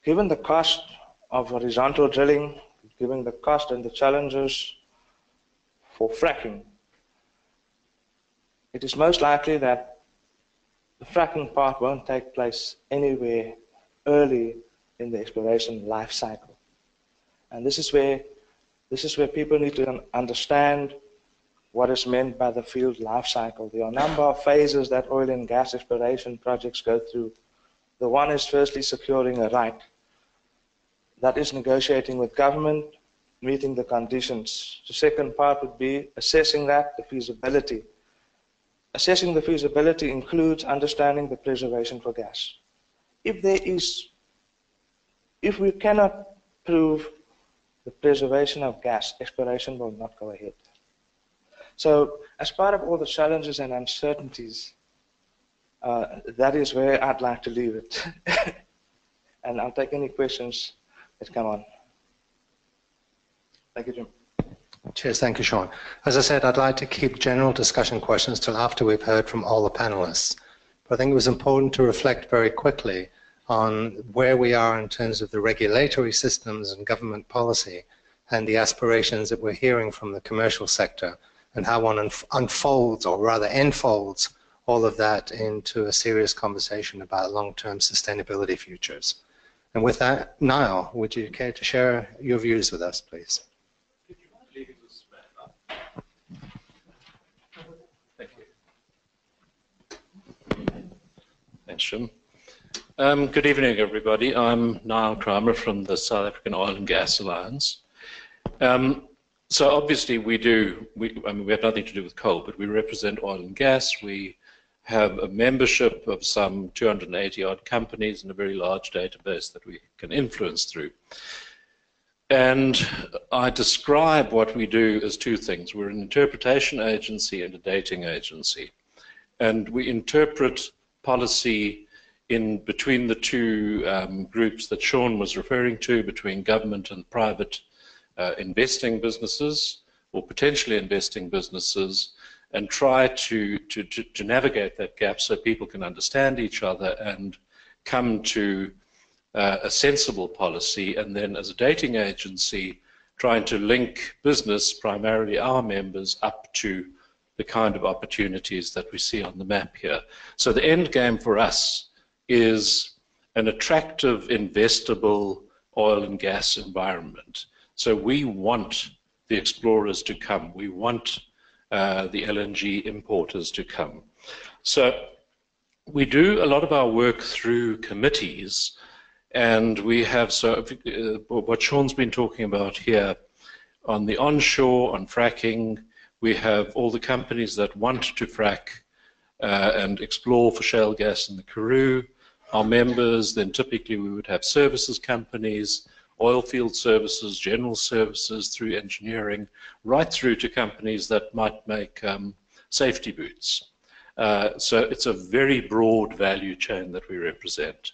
Given the cost of horizontal drilling, given the cost and the challenges for fracking, it is most likely that the fracking part won't take place anywhere early in the exploration life cycle. And this is where this is where people need to understand what is meant by the field life cycle. There are a number of phases that oil and gas exploration projects go through. The one is firstly securing a right. That is negotiating with government, meeting the conditions. The second part would be assessing that, the feasibility. Assessing the feasibility includes understanding the preservation for gas. If there is, if we cannot prove the preservation of gas, exploration will not go ahead. So as part of all the challenges and uncertainties, uh, that is where I'd like to leave it. [laughs] and I'll take any questions that come on. Thank you, Jim. Cheers, thank you, Sean. As I said, I'd like to keep general discussion questions till after we've heard from all the panelists. But I think it was important to reflect very quickly on where we are in terms of the regulatory systems and government policy and the aspirations that we're hearing from the commercial sector and how one unf unfolds or rather enfolds all of that into a serious conversation about long-term sustainability futures. And with that, Niall, would you care to share your views with us, please? Thanks, Jim. Um, good evening, everybody. I'm Niall Kramer from the South African Oil and Gas Alliance. Um, so obviously we do, we, I mean, we have nothing to do with coal, but we represent oil and gas. We have a membership of some 280 odd companies and a very large database that we can influence through. And I describe what we do as two things. We're an interpretation agency and a dating agency. And we interpret policy in between the two um, groups that Sean was referring to, between government and private uh, investing businesses or potentially investing businesses, and try to, to, to, to, navigate that gap so people can understand each other and come to uh, a sensible policy. And then as a dating agency, trying to link business, primarily our members, up to the kind of opportunities that we see on the map here. So the end game for us is an attractive, investable oil and gas environment. So we want the explorers to come. We want uh, the LNG importers to come. So we do a lot of our work through committees, and we have so uh, what Sean's been talking about here on the onshore, on fracking. We have all the companies that want to frack uh, and explore for shale gas in the Karoo our members, then typically we would have services companies, oil field services, general services through engineering, right through to companies that might make um, safety boots. Uh, so it's a very broad value chain that we represent.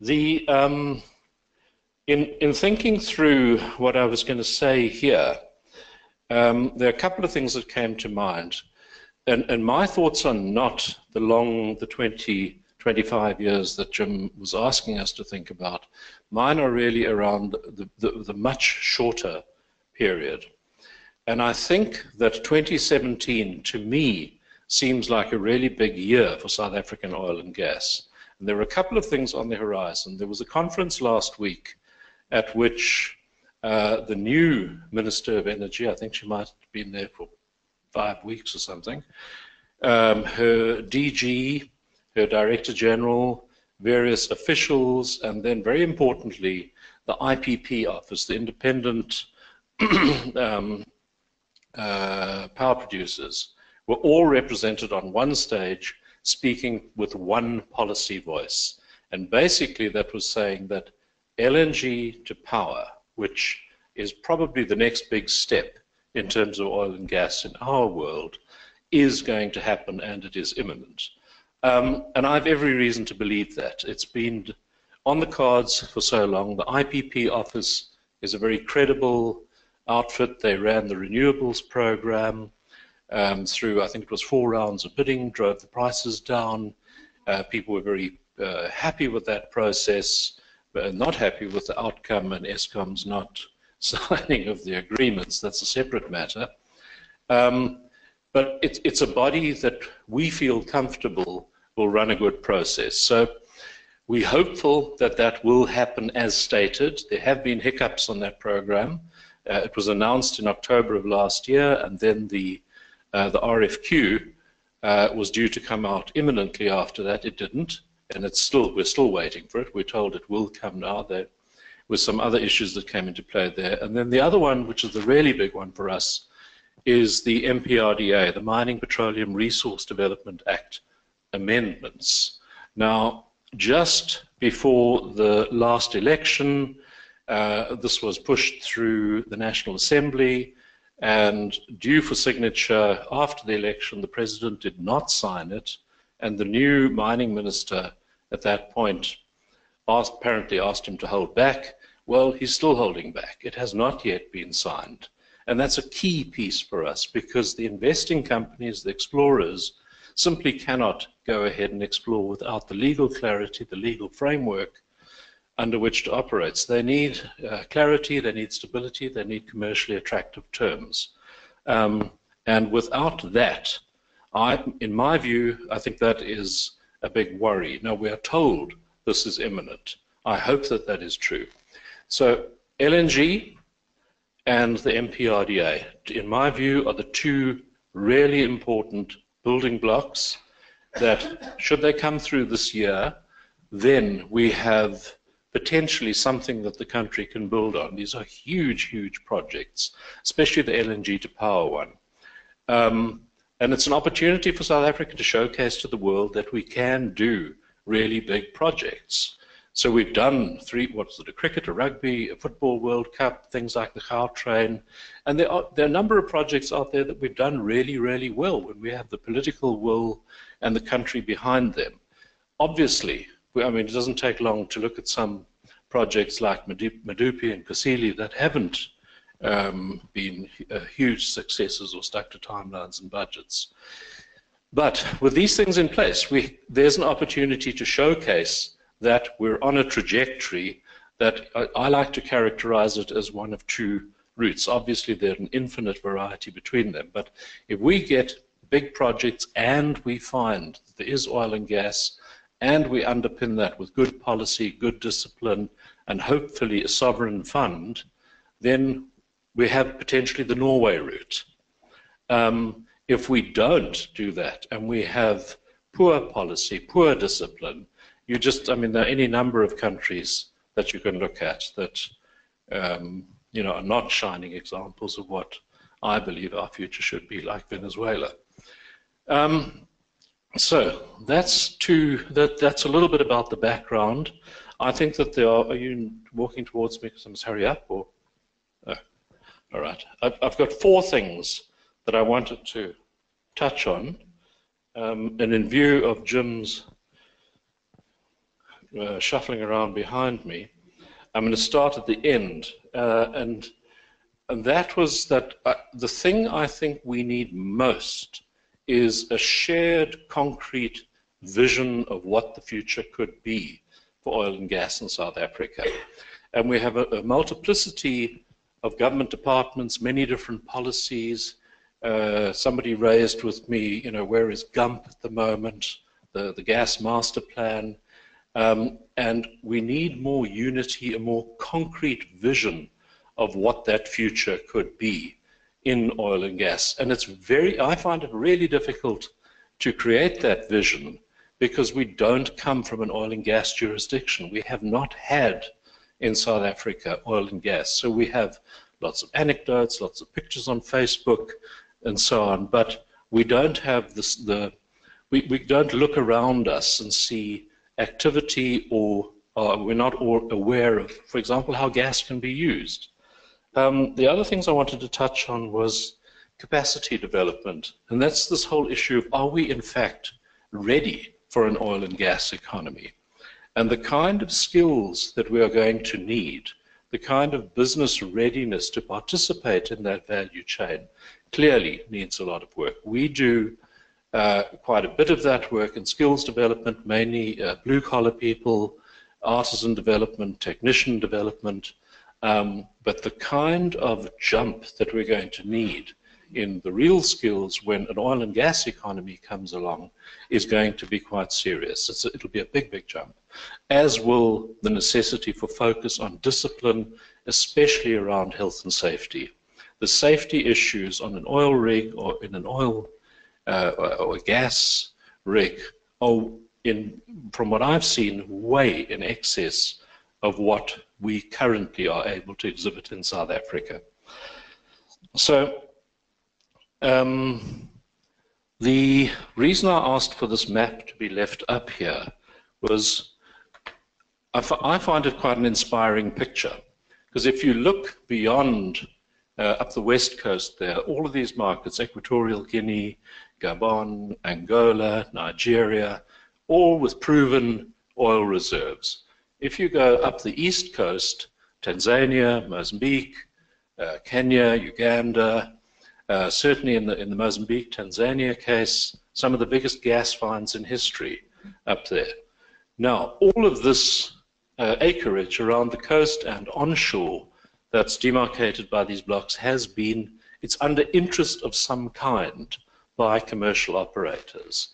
The, um, in, in thinking through what I was going to say here, um, there are a couple of things that came to mind. And, and my thoughts are not the long, the 20 25 years that Jim was asking us to think about. Mine are really around the, the, the much shorter period. And I think that 2017, to me, seems like a really big year for South African oil and gas. And there are a couple of things on the horizon. There was a conference last week at which uh, the new Minister of Energy, I think she might have been there for five weeks or something, um, her DG, her Director General, various officials, and then very importantly, the IPP office, the Independent [clears throat] um, uh, Power Producers, were all represented on one stage speaking with one policy voice. And basically that was saying that LNG to power, which is probably the next big step in terms of oil and gas in our world, is going to happen and it is imminent. Um, and I have every reason to believe that. It's been on the cards for so long. The IPP office is a very credible outfit. They ran the renewables program um, through, I think it was four rounds of bidding, drove the prices down. Uh, people were very uh, happy with that process, not happy with the outcome and Eskom's not [laughs] signing of the agreements. That's a separate matter. Um, but it's, it's a body that we feel comfortable will run a good process. So we're hopeful that that will happen as stated. There have been hiccups on that program. Uh, it was announced in October of last year, and then the, uh, the RFQ uh, was due to come out imminently after that. It didn't, and it's still, we're still waiting for it. We're told it will come now. There were some other issues that came into play there. And then the other one, which is the really big one for us, is the MPRDA, the Mining Petroleum Resource Development Act amendments. Now, just before the last election, uh, this was pushed through the National Assembly and due for signature after the election, the president did not sign it, and the new mining minister at that point asked, apparently asked him to hold back. Well, he's still holding back. It has not yet been signed. And that's a key piece for us because the investing companies, the explorers, simply cannot go ahead and explore without the legal clarity, the legal framework under which to operate. So they need uh, clarity, they need stability, they need commercially attractive terms. Um, and without that, I, in my view, I think that is a big worry. Now, we are told this is imminent. I hope that that is true. So LNG and the MPRDA, in my view, are the two really important building blocks that, should they come through this year, then we have potentially something that the country can build on. These are huge, huge projects, especially the LNG to power one. Um, and it's an opportunity for South Africa to showcase to the world that we can do really big projects. So we've done three, what's it, a cricket, a rugby, a football World Cup, things like the Gautrain. And there are, there are a number of projects out there that we've done really, really well when we have the political will and the country behind them. Obviously, I mean, it doesn't take long to look at some projects like Medupi and Kusile that haven't um, been uh, huge successes or stuck to timelines and budgets. But with these things in place, we, there's an opportunity to showcase that we're on a trajectory that I, I like to characterize it as one of two routes. Obviously, there's an infinite variety between them, but if we get big projects and we find that there is oil and gas and we underpin that with good policy, good discipline, and hopefully a sovereign fund, then we have potentially the Norway route. Um, if we don't do that and we have poor policy, poor discipline, you just, I mean, there are any number of countries that you can look at that, um, you know, are not shining examples of what I believe our future should be, like Venezuela. Um, so that's that. That's a little bit about the background. I think that there are. Are you walking towards me? Because I must hurry up, or? Oh, all right. I've, I've got four things that I wanted to touch on, um, and in view of Jim's uh, shuffling around behind me, I'm going to start at the end. Uh, and, and that was that uh, the thing I think we need most is a shared concrete vision of what the future could be for oil and gas in South Africa. And we have a, a multiplicity of government departments, many different policies. Uh, somebody raised with me, you know, where is GUMP at the moment, the, the gas master plan. Um, and we need more unity, a more concrete vision of what that future could be in oil and gas. And it's very, I find it really difficult to create that vision because we don't come from an oil and gas jurisdiction. We have not had in South Africa oil and gas. So we have lots of anecdotes, lots of pictures on Facebook, and so on. But we don't have this, the we, we don't look around us and see activity or uh, we're not all aware of, for example, how gas can be used. Um, the other things I wanted to touch on was capacity development, and that's this whole issue of are we in fact ready for an oil and gas economy? And the kind of skills that we are going to need, the kind of business readiness to participate in that value chain, clearly needs a lot of work. We do uh, quite a bit of that work in skills development, mainly uh, blue collar people, artisan development, technician development, um, but the kind of jump that we're going to need in the real skills when an oil and gas economy comes along is going to be quite serious. It's, it'll be a big, big jump, as will the necessity for focus on discipline, especially around health and safety. The safety issues on an oil rig or in an oil uh, or a gas rig are, in, from what I've seen, way in excess of what we currently are able to exhibit in South Africa. So um, the reason I asked for this map to be left up here was I, find it quite an inspiring picture because if you look beyond uh, up the west coast there, all of these markets, Equatorial Guinea, Gabon, Angola, Nigeria, all with proven oil reserves. If you go up the east coast, Tanzania, Mozambique, uh, Kenya, Uganda, uh, certainly in the, in the Mozambique, Tanzania case, some of the biggest gas finds in history up there. Now, all of this uh, acreage around the coast and onshore that's demarcated by these blocks has been, it's under interest of some kind by commercial operators.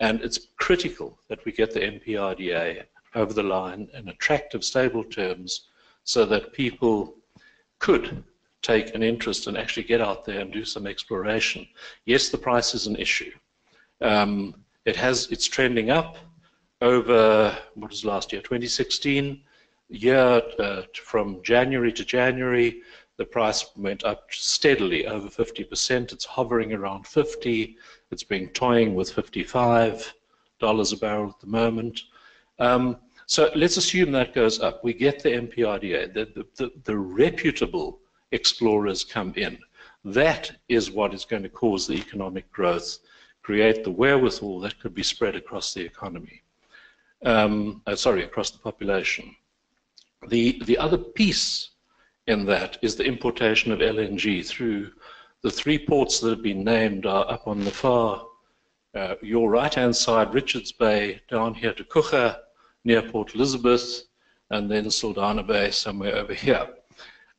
And it's critical that we get the MPRDA over the line in attractive, stable terms so that people could take an interest and actually get out there and do some exploration. Yes, the price is an issue. Um, it has, it's trending up over, what was last year, 2016. Year uh, from January to January, the price went up steadily over 50%. It's hovering around 50. It's been toying with 55 dollars a barrel at the moment. Um, so let's assume that goes up. We get the MPRDA, the, the, the, the reputable explorers come in. That is what is going to cause the economic growth, create the wherewithal that could be spread across the economy. Um, uh, sorry, across the population. The, the other piece in that is the importation of LNG through the three ports that have been named are up on the far uh, your right-hand side, Richards Bay, down here to Coega, near Port Elizabeth, and then Saldanha Bay somewhere over here.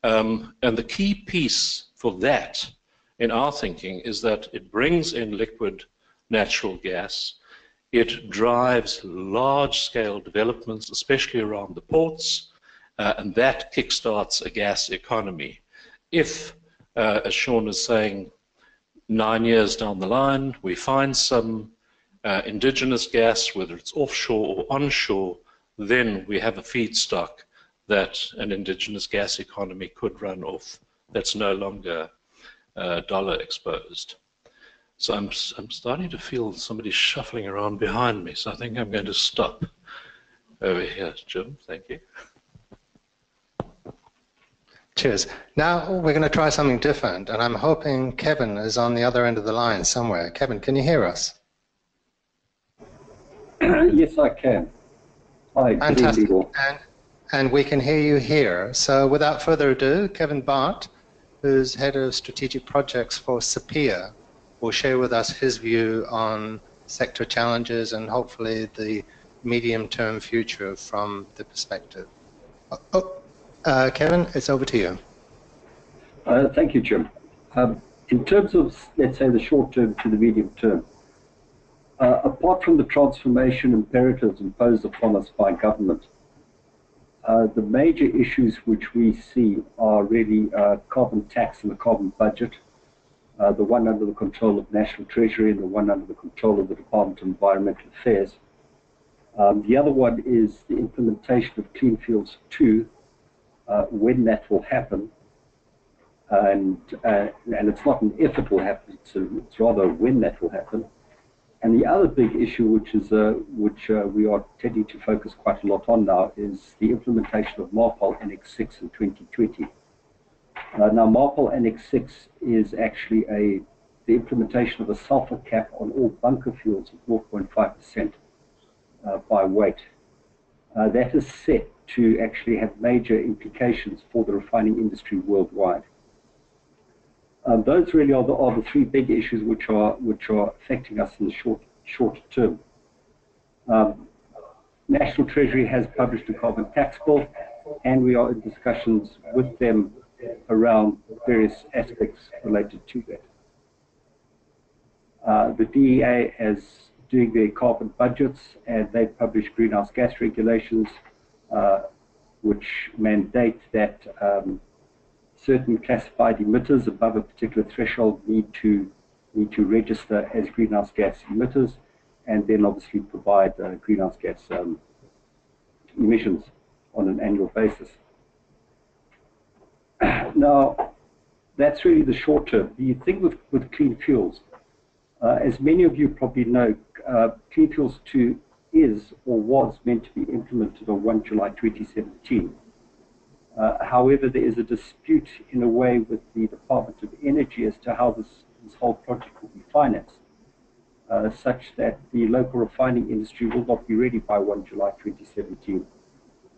Um, and the key piece for that, in our thinking, is that it brings in liquid natural gas. It drives large-scale developments, especially around the ports, uh, and that kickstarts a gas economy. If, uh, as Sean is saying, nine years down the line, we find some uh, indigenous gas, whether it's offshore or onshore, then we have a feedstock that an indigenous gas economy could run off that's no longer uh, dollar exposed. So I'm, I'm starting to feel somebody shuffling around behind me, so I think I'm going to stop over here. Jim, thank you. Cheers. Now we're going to try something different, and I'm hoping Kevin is on the other end of the line somewhere. Kevin, can you hear us? [clears throat] yes, I can. Hi, Fantastic. And, and we can hear you here. So without further ado, Kevin Baart, who's head of strategic projects for SAPIA, will share with us his view on sector challenges and hopefully the medium-term future from the perspective. Oh, oh uh, Kevin, it's over to you. Uh, thank you, Jim. Um, in terms of, let's say, the short term to the medium term, uh, apart from the transformation imperatives imposed upon us by government, uh, the major issues which we see are really uh, carbon tax and the carbon budget, uh, the one under the control of National Treasury and the one under the control of the Department of Environmental Affairs. Um, the other one is the implementation of Clean Fuels 2, uh, when that will happen. And, uh, and it's not an if it will happen, it's, a, it's rather when that will happen. And the other big issue, which is uh, which uh, we are tending to focus quite a lot on now, is the implementation of MARPOL Annex 6 in 2020. Uh, now, MARPOL Annex 6 is actually a the implementation of a sulfur cap on all bunker fuels of 0.5% uh, by weight. Uh, that is set to actually have major implications for the refining industry worldwide. Um, those really are the, are the three big issues which are which are affecting us in the short short term. Um, National Treasury has published a carbon tax bill, and we are in discussions with them around various aspects related to that. Uh, the DEA is doing their carbon budgets, and they publish greenhouse gas regulations, uh, which mandate that um, certain classified emitters above a particular threshold need to need to register as greenhouse gas emitters and then obviously provide uh, greenhouse gas um, emissions on an annual basis. [clears throat] Now, that's really the short term. The thing with, with clean fuels, uh, as many of you probably know, uh, Clean Fuels 2 is or was meant to be implemented on 1 July 2017. Uh, however, there is a dispute in a way with the Department of Energy as to how this, this whole project will be financed, uh, such that the local refining industry will not be ready by 1 July 2017.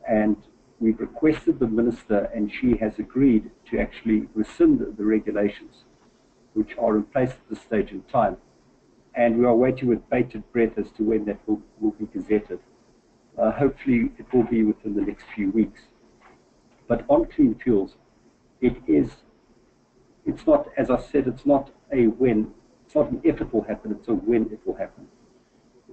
And we've requested the minister, and she has agreed to actually rescind the regulations which are in place at this stage in time. And we are waiting with bated breath as to when that will, will be gazetted. Uh, hopefully, it will be within the next few weeks. But on clean fuels, it is, it's not, as I said, it's not a when, it's not an if it will happen, it's a when it will happen.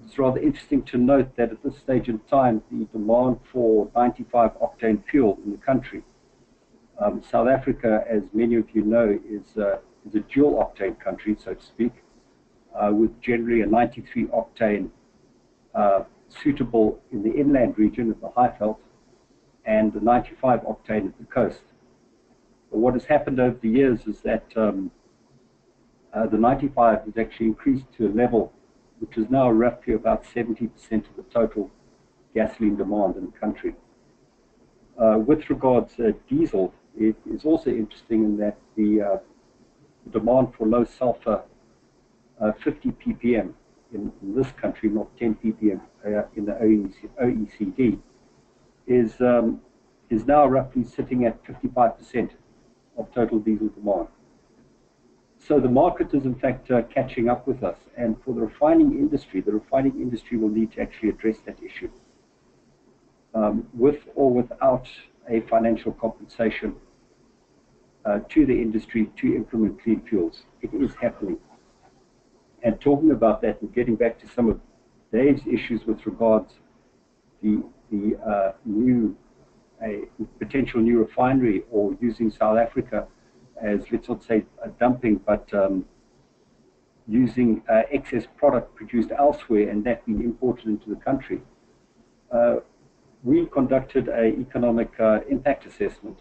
It's rather interesting to note that at this stage in time, the demand for 95 octane fuel in the country, um, South Africa, as many of you know, is, uh, is a dual octane country, so to speak, uh, with generally a 93 octane uh, suitable in the inland region of the Highveld and the 95 octane at the coast. But what has happened over the years is that um, uh, the 95 has actually increased to a level which is now roughly about 70% of the total gasoline demand in the country. Uh, with regards to uh, diesel, it is also interesting in that the uh, demand for low sulfur uh, 50 ppm in, in, this country, not 10 ppm uh, in the OECD, is, um, is now roughly sitting at 55% of total diesel demand. So the market is in fact uh, catching up with us. And for the refining industry, the refining industry will need to actually address that issue. Um, with or without a financial compensation uh, to the industry to implement clean fuels. It is happening. And talking about that and getting back to some of Dave's issues with regards the the uh, new a potential new refinery or using South Africa as let's not say a dumping, but um, using uh, excess product produced elsewhere and that being imported into the country. Uh, we conducted an economic uh, impact assessment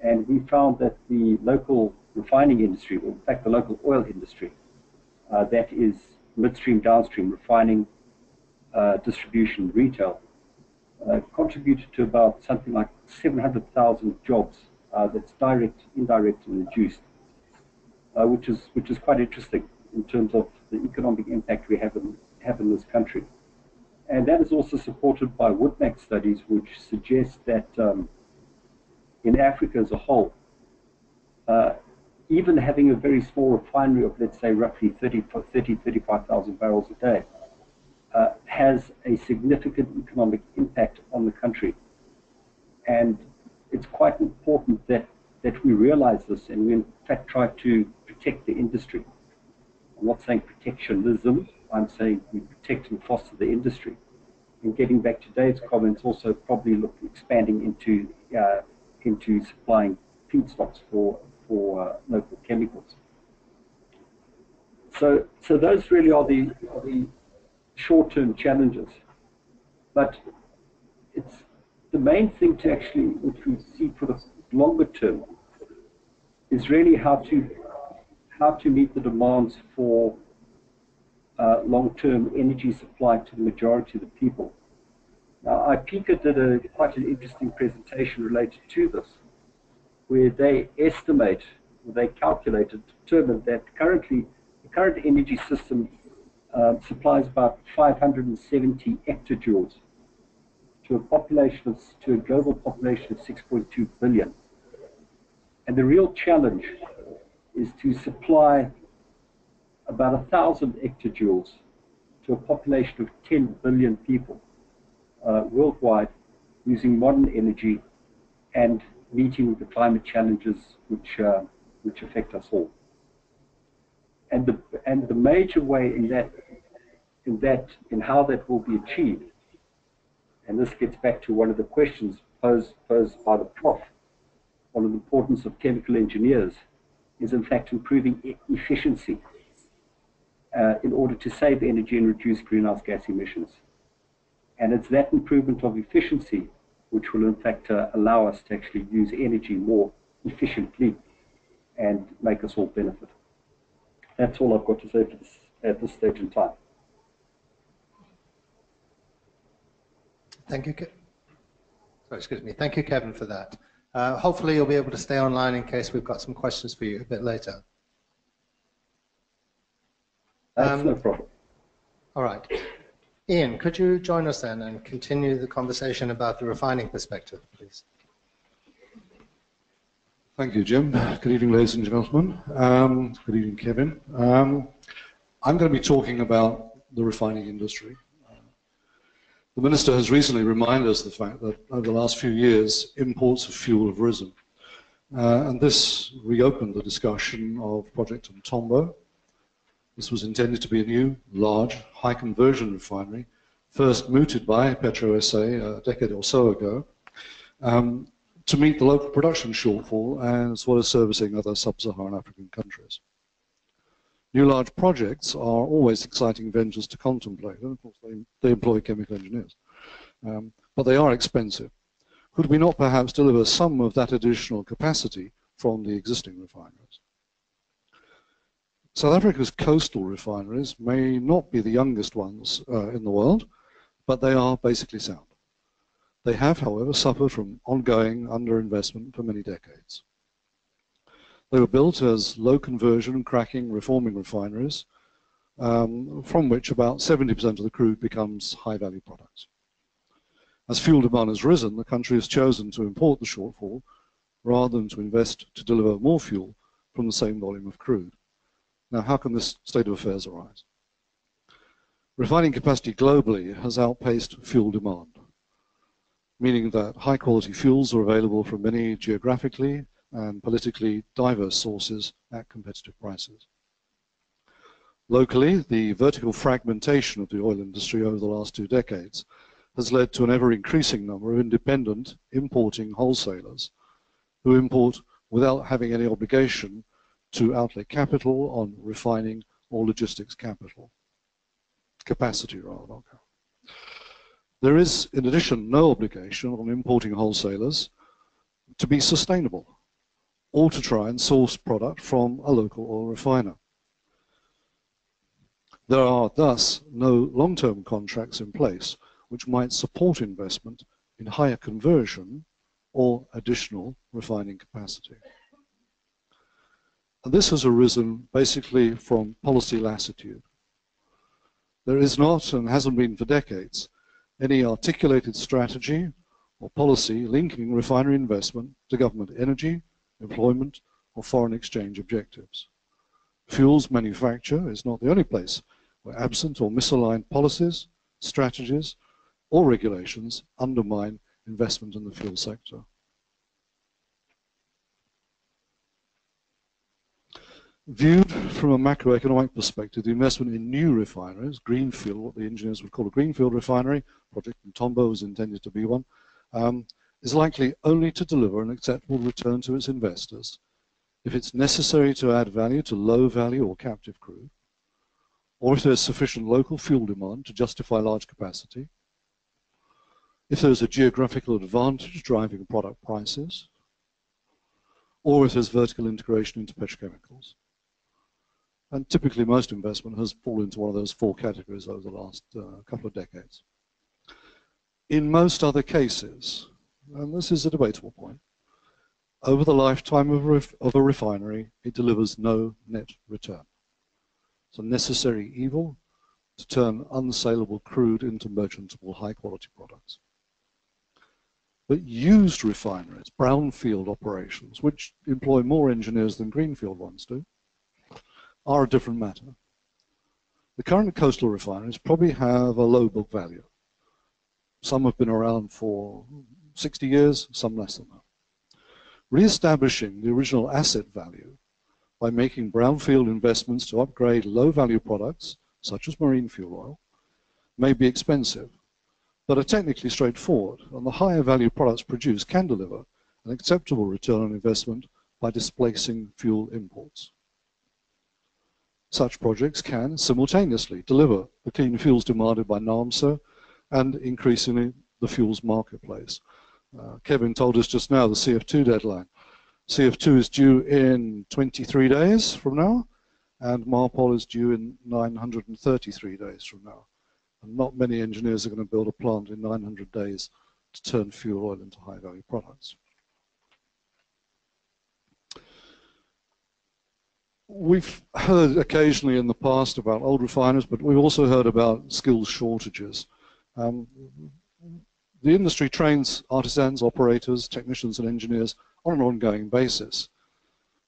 and we found that the local refining industry, or in fact the local oil industry, uh, that is midstream, downstream, refining, uh, distribution, retail, uh, contributed to about something like 700,000 jobs uh, that's direct, indirect, and reduced, uh, which is which is quite interesting in terms of the economic impact we have in have in this country, and that is also supported by WoodMac studies, which suggest that um, in Africa as a whole, uh, even having a very small refinery of, let's say, roughly 30, 30 35,000 barrels a day, uh, has a significant economic impact on the country. And it's quite important that, that we realize this and we, in fact, try to protect the industry. I'm not saying protectionism, I'm saying we protect and foster the industry. And getting back to Dave's comments, also probably look expanding into uh, into supplying feedstocks for for uh, local chemicals. So, so those really are the, are the short-term challenges. But it's the main thing to actually, which we see for the longer term, is really how to how to meet the demands for uh, long-term energy supply to the majority of the people. Now, IPIECA did a quite an interesting presentation related to this where they estimate, they calculated, determined that currently the current energy system uh, supplies about 570 exajoules to a population of, to a global population of 6.2 billion. And the real challenge is to supply about a thousand exajoules to a population of 10 billion people uh, worldwide using modern energy and meeting the climate challenges which, uh, which affect us all. And the, and the major way in that, in that, in how that will be achieved, and this gets back to one of the questions posed, posed by the prof, on the importance of chemical engineers, is in fact improving e efficiency uh, in order to save energy and reduce greenhouse gas emissions. And it's that improvement of efficiency which will in fact uh, allow us to actually use energy more efficiently and make us all benefit. That's all I've got to say this, at this stage in time. Thank you. Sorry, excuse me. Thank you, Kevin, for that. Uh, hopefully you'll be able to stay online in case we've got some questions for you a bit later. That's um, no problem. All right. Ian, could you join us then and continue the conversation about the refining perspective, please? Thank you, Jim. Good evening, ladies and gentlemen. Um, good evening, Kevin. Um, I'm going to be talking about the refining industry. The Minister has recently reminded us of the fact that over the last few years, imports of fuel have risen. Uh, and this reopened the discussion of Project Mthombo, this was intended to be a new, large, high conversion refinery, first mooted by PetroSA a decade or so ago, um, to meet the local production shortfall as well as servicing other sub-Saharan African countries. New large projects are always exciting ventures to contemplate, and of course they, they employ chemical engineers. Um, but they are expensive. Could we not perhaps deliver some of that additional capacity from the existing refineries? South Africa's coastal refineries may not be the youngest ones uh, in the world, but they are basically sound. They have, however, suffered from ongoing underinvestment for many decades. They were built as low conversion, cracking, reforming refineries, um, from which about 70% of the crude becomes high value products. As fuel demand has risen, the country has chosen to import the shortfall rather than to invest to deliver more fuel from the same volume of crude. Now, how can this state of affairs arise? Refining capacity globally has outpaced fuel demand, meaning that high quality fuels are available from many geographically and politically diverse sources at competitive prices. Locally, the vertical fragmentation of the oil industry over the last two decades has led to an ever increasing number of independent importing wholesalers who import without having any obligation to outlay capital on refining or logistics capital. Capacity, rather. There is, in addition, no obligation on importing wholesalers to be sustainable or to try and source product from a local oil refiner. There are thus no long-term contracts in place which might support investment in higher conversion or additional refining capacity. And this has arisen basically from policy lassitude. There is not, and hasn't been for decades, any articulated strategy or policy linking refinery investment to government energy, employment, or foreign exchange objectives. Fuels manufacture is not the only place where absent or misaligned policies, strategies, or regulations undermine investment in the fuel sector. Viewed from a macroeconomic perspective, the investment in new refineries, greenfield, what the engineers would call a greenfield refinery, Project Mthombo was intended to be one, um, is likely only to deliver an acceptable return to its investors if it's necessary to add value to low value or captive crude, or if there's sufficient local fuel demand to justify large capacity, if there's a geographical advantage driving product prices, or if there's vertical integration into petrochemicals. And typically most investment has fallen into one of those four categories over the last uh, couple of decades. In most other cases, and this is a debatable point, over the lifetime of, of a refinery, it delivers no net return. It's a necessary evil to turn unsaleable crude into merchantable high-quality products. But used refineries, brownfield operations, which employ more engineers than greenfield ones do, are a different matter. The current coastal refineries probably have a low book value. Some have been around for 60 years, some less than that. Re-establishing the original asset value by making brownfield investments to upgrade low-value products, such as marine fuel oil, may be expensive, but are technically straightforward, and the higher value products produced can deliver an acceptable return on investment by displacing fuel imports. Such projects can simultaneously deliver the clean fuels demanded by NAAMSA and increasingly the fuels marketplace. Uh, Kevin told us just now the CF2 deadline. CF2 is due in 23 days from now, and MARPOL is due in 933 days from now. And not many engineers are going to build a plant in 900 days to turn fuel oil into high-value products. We've heard occasionally in the past about old refiners, but we've also heard about skills shortages. Um, the industry trains artisans, operators, technicians, and engineers on an ongoing basis.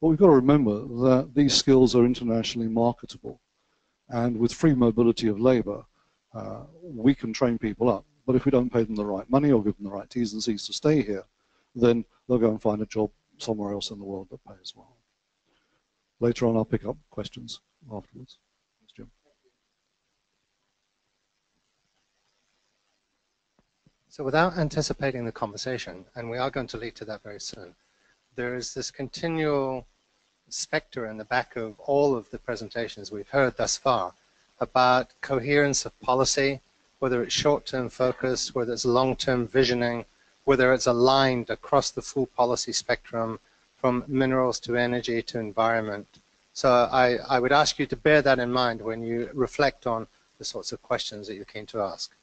But we've got to remember that these skills are internationally marketable. And with free mobility of labor, uh, we can train people up. But if we don't pay them the right money or give them the right T's and C's to stay here, then they'll go and find a job somewhere else in the world that pays well. Later on, I'll pick up questions afterwards. Thanks, Jim. So without anticipating the conversation, and we are going to lead to that very soon, there is this continual specter in the back of all of the presentations we've heard thus far about coherence of policy, whether it's short-term focus, whether it's long-term visioning, whether it's aligned across the full policy spectrum, from minerals to energy to environment. So I, I would ask you to bear that in mind when you reflect on the sorts of questions that you're keen to ask.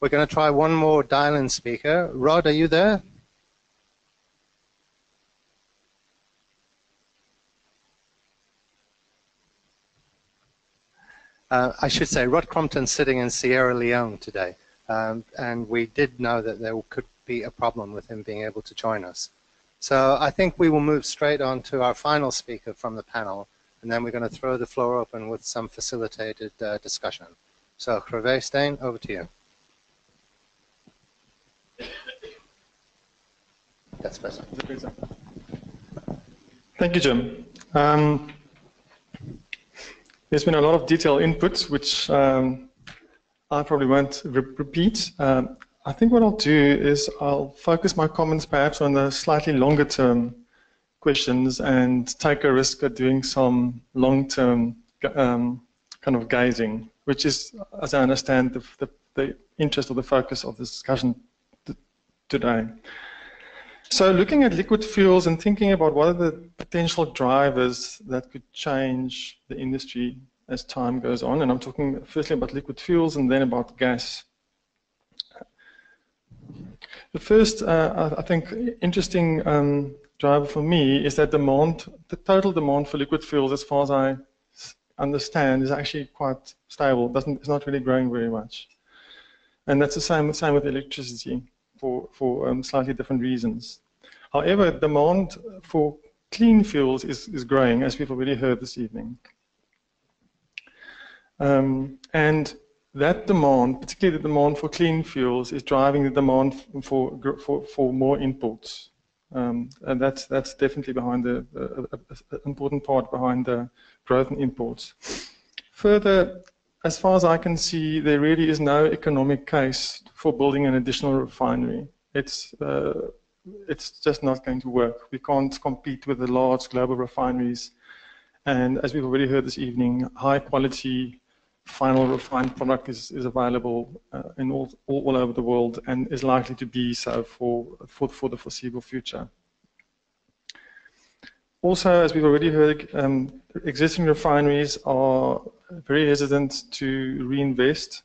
We're going to try one more dial-in speaker. Rod, are you there? Uh, I should say, Rod Crompton's sitting in Sierra Leone today, um, and we did know that there could be a problem with him being able to join us. So I think we will move straight on to our final speaker from the panel, and then we're going to throw the floor open with some facilitated uh, discussion. So, Grové Steyn, over to you. That's better. Thank you, Jim. Um, there's been a lot of detailed input, which um, I probably won't re repeat. Um, I think what I'll do is I'll focus my comments perhaps on the slightly longer term questions and take a risk of doing some long term um, kind of gazing, which is, as I understand, the, the, the interest or the focus of the discussion today. So looking at liquid fuels and thinking about what are the potential drivers that could change the industry as time goes on, and I'm talking firstly about liquid fuels and then about gas. The first, uh, I think, interesting um, driver for me is that demand, the total demand for liquid fuels, as far as I understand, is actually quite stable. Doesn't, it's not really growing very much. And that's the same, same with electricity for, for um, slightly different reasons. However, demand for clean fuels is, is growing, as we've already heard this evening. Um, and that demand, particularly the demand for clean fuels, is driving the demand for for, for more imports, um, and that's that's definitely behind the uh, important part behind the growth in imports. Further, as far as I can see, there really is no economic case for building an additional refinery. It's uh, it's just not going to work. We can't compete with the large global refineries. And as we've already heard this evening, high quality final refined product is, is available uh, in all, all, all, over the world and is likely to be so for, for, for the foreseeable future. Also, as we've already heard, um, existing refineries are very hesitant to reinvest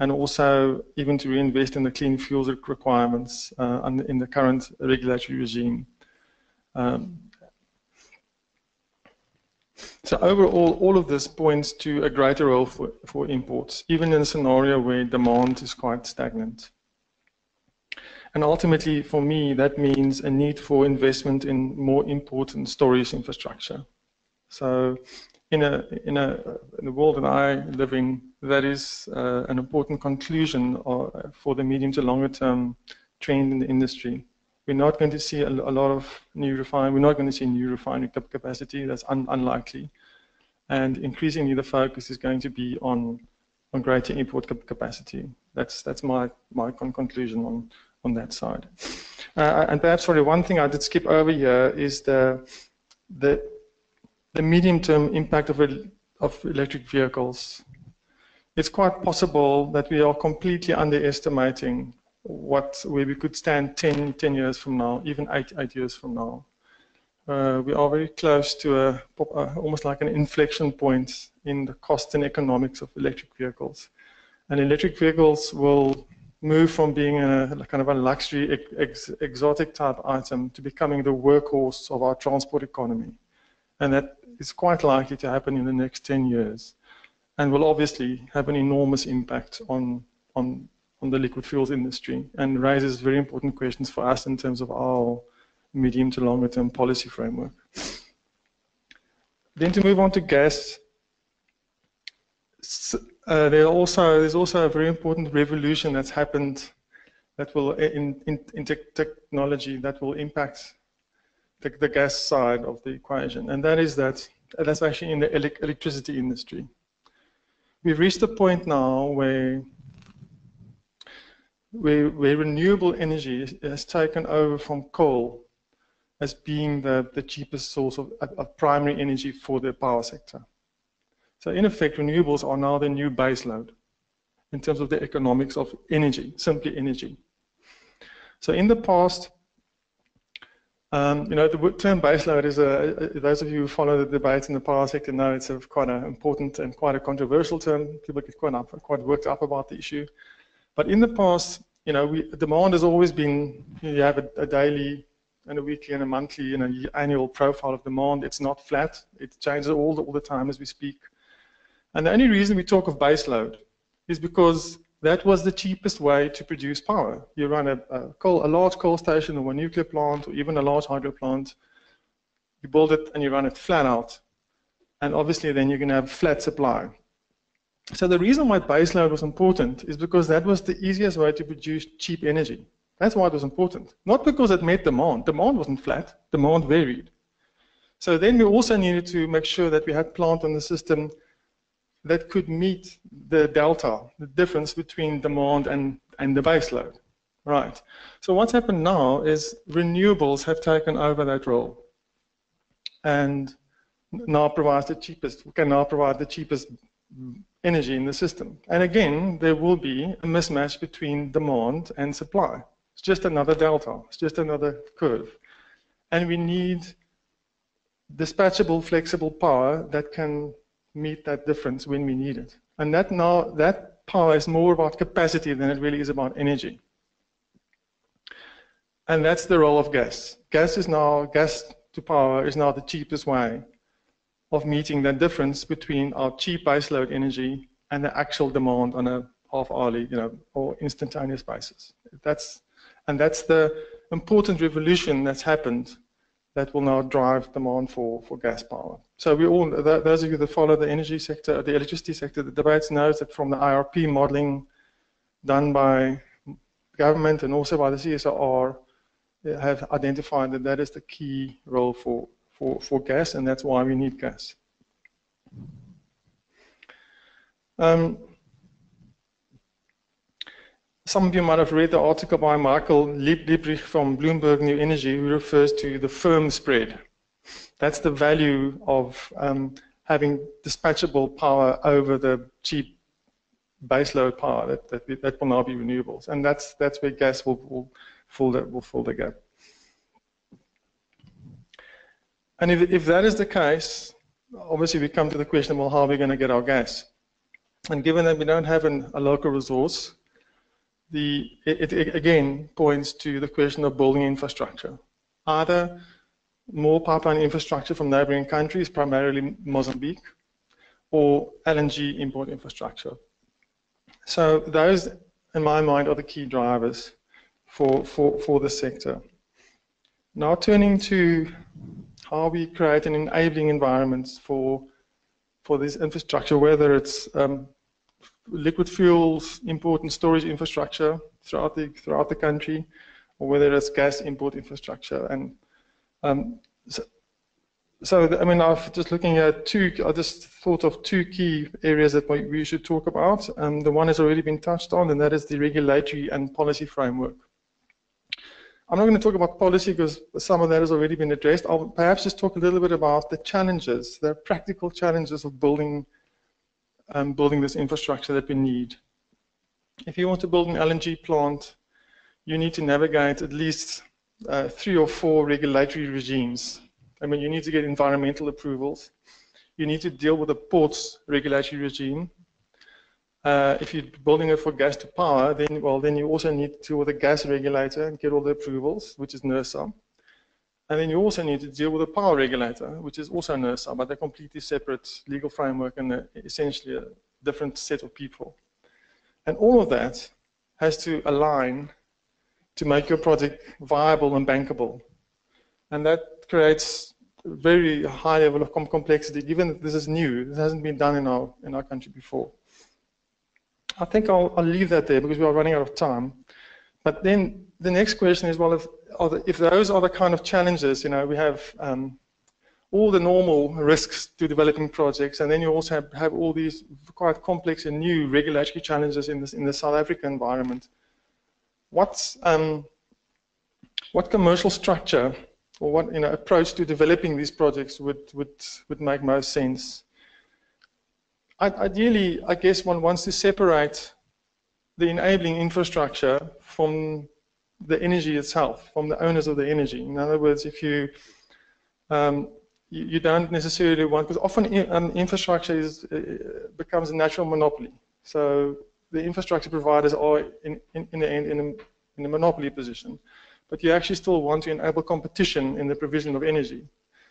and also even to reinvest in the clean fuels requirements uh, in the current regulatory regime. Um, so overall, all of this points to a greater role for, for imports, even in a scenario where demand is quite stagnant. And ultimately, for me, that means a need for investment in more important storage infrastructure. So in a, in a, in the world that I live in, that is uh, an important conclusion or, for the medium to longer term trend in the industry. We're not going to see a, a lot of new refinery. We're not going to see new refinery capacity. That's un, unlikely. And increasingly, the focus is going to be on on greater import capacity. That's that's my my con conclusion on on that side. Uh, and perhaps, sorry, one thing I did skip over here is the the the medium-term impact of of electric vehicles. It's quite possible that we are completely underestimating what where we could stand 10, 10 years from now, even eight, eight years from now. Uh, we are very close to a, uh, almost like an inflection point in the cost and economics of electric vehicles. And electric vehicles will move from being a, kind of a luxury, ex, exotic type item to becoming the workhorse of our transport economy. And that is quite likely to happen in the next 10 years and will obviously have an enormous impact on, on on the liquid fuels industry and raises very important questions for us in terms of our medium to longer term policy framework. Then to move on to gas, uh, there also, there's also a very important revolution that's happened that will in, in, in technology that will impact the, the, gas side of the equation, and that is that that's actually in the electricity industry. We've reached a point now where where, where renewable energy has taken over from coal as being the, the cheapest source of, of primary energy for the power sector. So in effect, renewables are now the new baseload in terms of the economics of energy, simply energy. So in the past, um, you know, the term baseload is a, those of you who follow the debates in the power sector know it's a quite an important and quite a controversial term. People get quite, up, quite worked up about the issue. But in the past, you know, we, demand has always been, you have a, a, daily and a weekly and a monthly and an annual profile of demand. It's not flat. It changes all the, all the time as we speak. And the only reason we talk of baseload is because that was the cheapest way to produce power. You run a, a, coal, a large coal station or a nuclear plant or even a large hydro plant, you build it and you run it flat out. And obviously then you're going to have flat supply. So the reason why baseload was important is because that was the easiest way to produce cheap energy. That's why it was important. Not because it met demand. Demand wasn't flat. Demand varied. So then we also needed to make sure that we had plant on the system that could meet the delta, the difference between demand and, and the baseload. Right. So what's happened now is renewables have taken over that role and now provides the cheapest, can now provide the cheapest energy in the system. And again, there will be a mismatch between demand and supply. It's just another delta. It's just another curve. And we need dispatchable, flexible power that can meet that difference when we need it. And that now that power is more about capacity than it really is about energy. And that's the role of gas. Gas is now gas to power is now the cheapest way of meeting that difference between our cheap baseload energy and the actual demand on a half-hourly, you know, or instantaneous basis. That's and that's the important revolution that's happened that will now drive demand for, for gas power. So we all, those of you that follow the energy sector, the electricity sector, the debates knows that from the IRP modeling done by government and also by the CSIR have identified that that is the key role for, for, for gas and that's why we need gas. Um, some of you might have read the article by Michael Liebreich from Bloomberg New Energy who refers to the firm spread. That's the value of um, having dispatchable power over the cheap baseload power that, that, that will now be renewables. And that's, that's where gas will, will, fill, the, will fill the gap. And if, if that is the case, obviously we come to the question, well, how are we going to get our gas? And given that we don't have an, a local resource, the, it, it, again points to the question of building infrastructure. Either more pipeline infrastructure from neighboring countries, primarily Mozambique, or LNG import infrastructure. So those, in my mind, are the key drivers for, for, for the sector. Now turning to how we create an enabling environment for, for this infrastructure, whether it's um, liquid fuels import and storage infrastructure throughout the throughout the country, or whether it's gas import infrastructure. And um, so, so, I mean, I've just looking at two. I just thought of two key areas that we should talk about. Um, the one has already been touched on, and that is the regulatory and policy framework. I'm not going to talk about policy because some of that has already been addressed. I'll perhaps just talk a little bit about the challenges, the practical challenges of building um, building this infrastructure that we need. If you want to build an LNG plant, you need to navigate at least uh, three or four regulatory regimes. I mean, you need to get environmental approvals. You need to deal with the port's regulatory regime. Uh, if you're building it for gas to power, then well, then you also need to deal with the gas regulator and get all the approvals, which is NERSA. And then you also need to deal with a power regulator, which is also NERSA, but a completely separate legal framework and a, essentially a different set of people. And all of that has to align to make your project viable and bankable. And that creates a very high level of complexity, given that this is new. This hasn't been done in our, in our country before. I think I'll, I'll leave that there because we are running out of time. But then the next question is, well, if if those are the kind of challenges, you know, we have um, all the normal risks to developing projects, and then you also have, have all these quite complex and new regulatory challenges in, this, in the South African environment. What's, um, what commercial structure or what you know, approach to developing these projects would, would, would make most sense? I, ideally, I guess one wants to separate the enabling infrastructure from the energy itself, from the owners of the energy. In other words, if you um, you, you, don't necessarily want, because often um, infrastructure is, uh, becomes a natural monopoly. So the infrastructure providers are in, in, in the end in a, in a monopoly position. But you actually still want to enable competition in the provision of energy.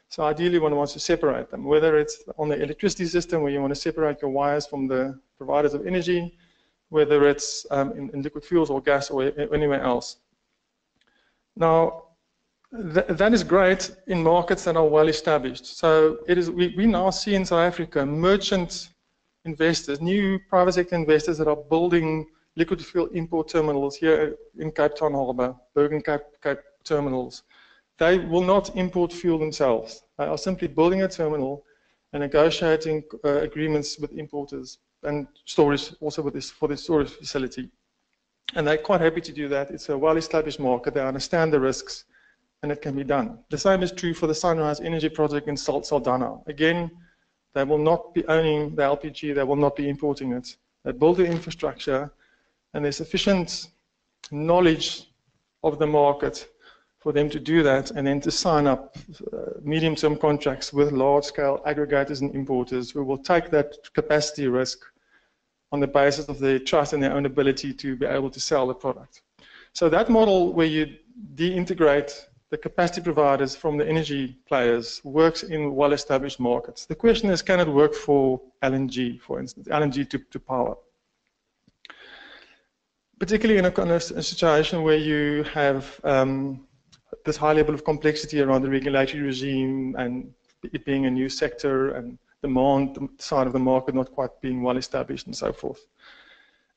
So ideally one wants to separate them, whether it's on the electricity system where you want to separate your wires from the providers of energy, whether it's um, in, in, liquid fuels or gas or anywhere else. Now, th that is great in markets that are well established. So it is, we, we now see in South Africa merchant investors, new private sector investors that are building liquid fuel import terminals here in Cape Town Harbour, Burgan Cape, Cape terminals. They will not import fuel themselves. They are simply building a terminal and negotiating uh, agreements with importers and storage also with this, for the storage facility. And they're quite happy to do that. It's a well-established market. They understand the risks, and it can be done. The same is true for the Sunrise Energy project in Salt Saldanha. Again, they will not be owning the LPG. They will not be importing it. They build the infrastructure, and there's sufficient knowledge of the market for them to do that and then to sign up uh, medium-term contracts with large-scale aggregators and importers who will take that capacity risk on the basis of their trust in their own ability to be able to sell the product. So that model where you de-integrate the capacity providers from the energy players works in well-established markets. The question is, can it work for LNG, for instance, LNG to, to power? Particularly in a, in a situation where you have um, this high level of complexity around the regulatory regime and it being a new sector and demand side of the market not quite being well established and so forth.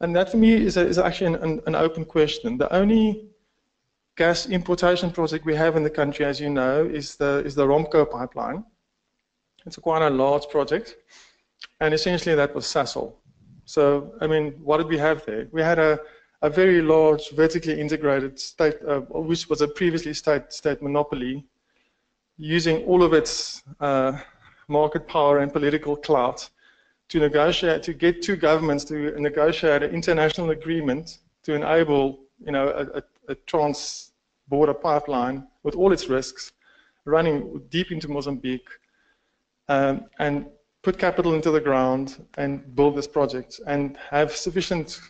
And that for me is, a, is actually an, an, open question. The only gas importation project we have in the country, as you know, is the, is the ROMPCO pipeline. It's a quite a large project. And essentially that was Sasol. So, I mean, what did we have there? We had a, a very large vertically integrated state, uh, which was a previously state, state monopoly, using all of its uh, market power and political clout to negotiate, to get two governments to negotiate an international agreement to enable, you know, a, a, a trans-border pipeline with all its risks, running deep into Mozambique, um, and put capital into the ground and build this project and have sufficient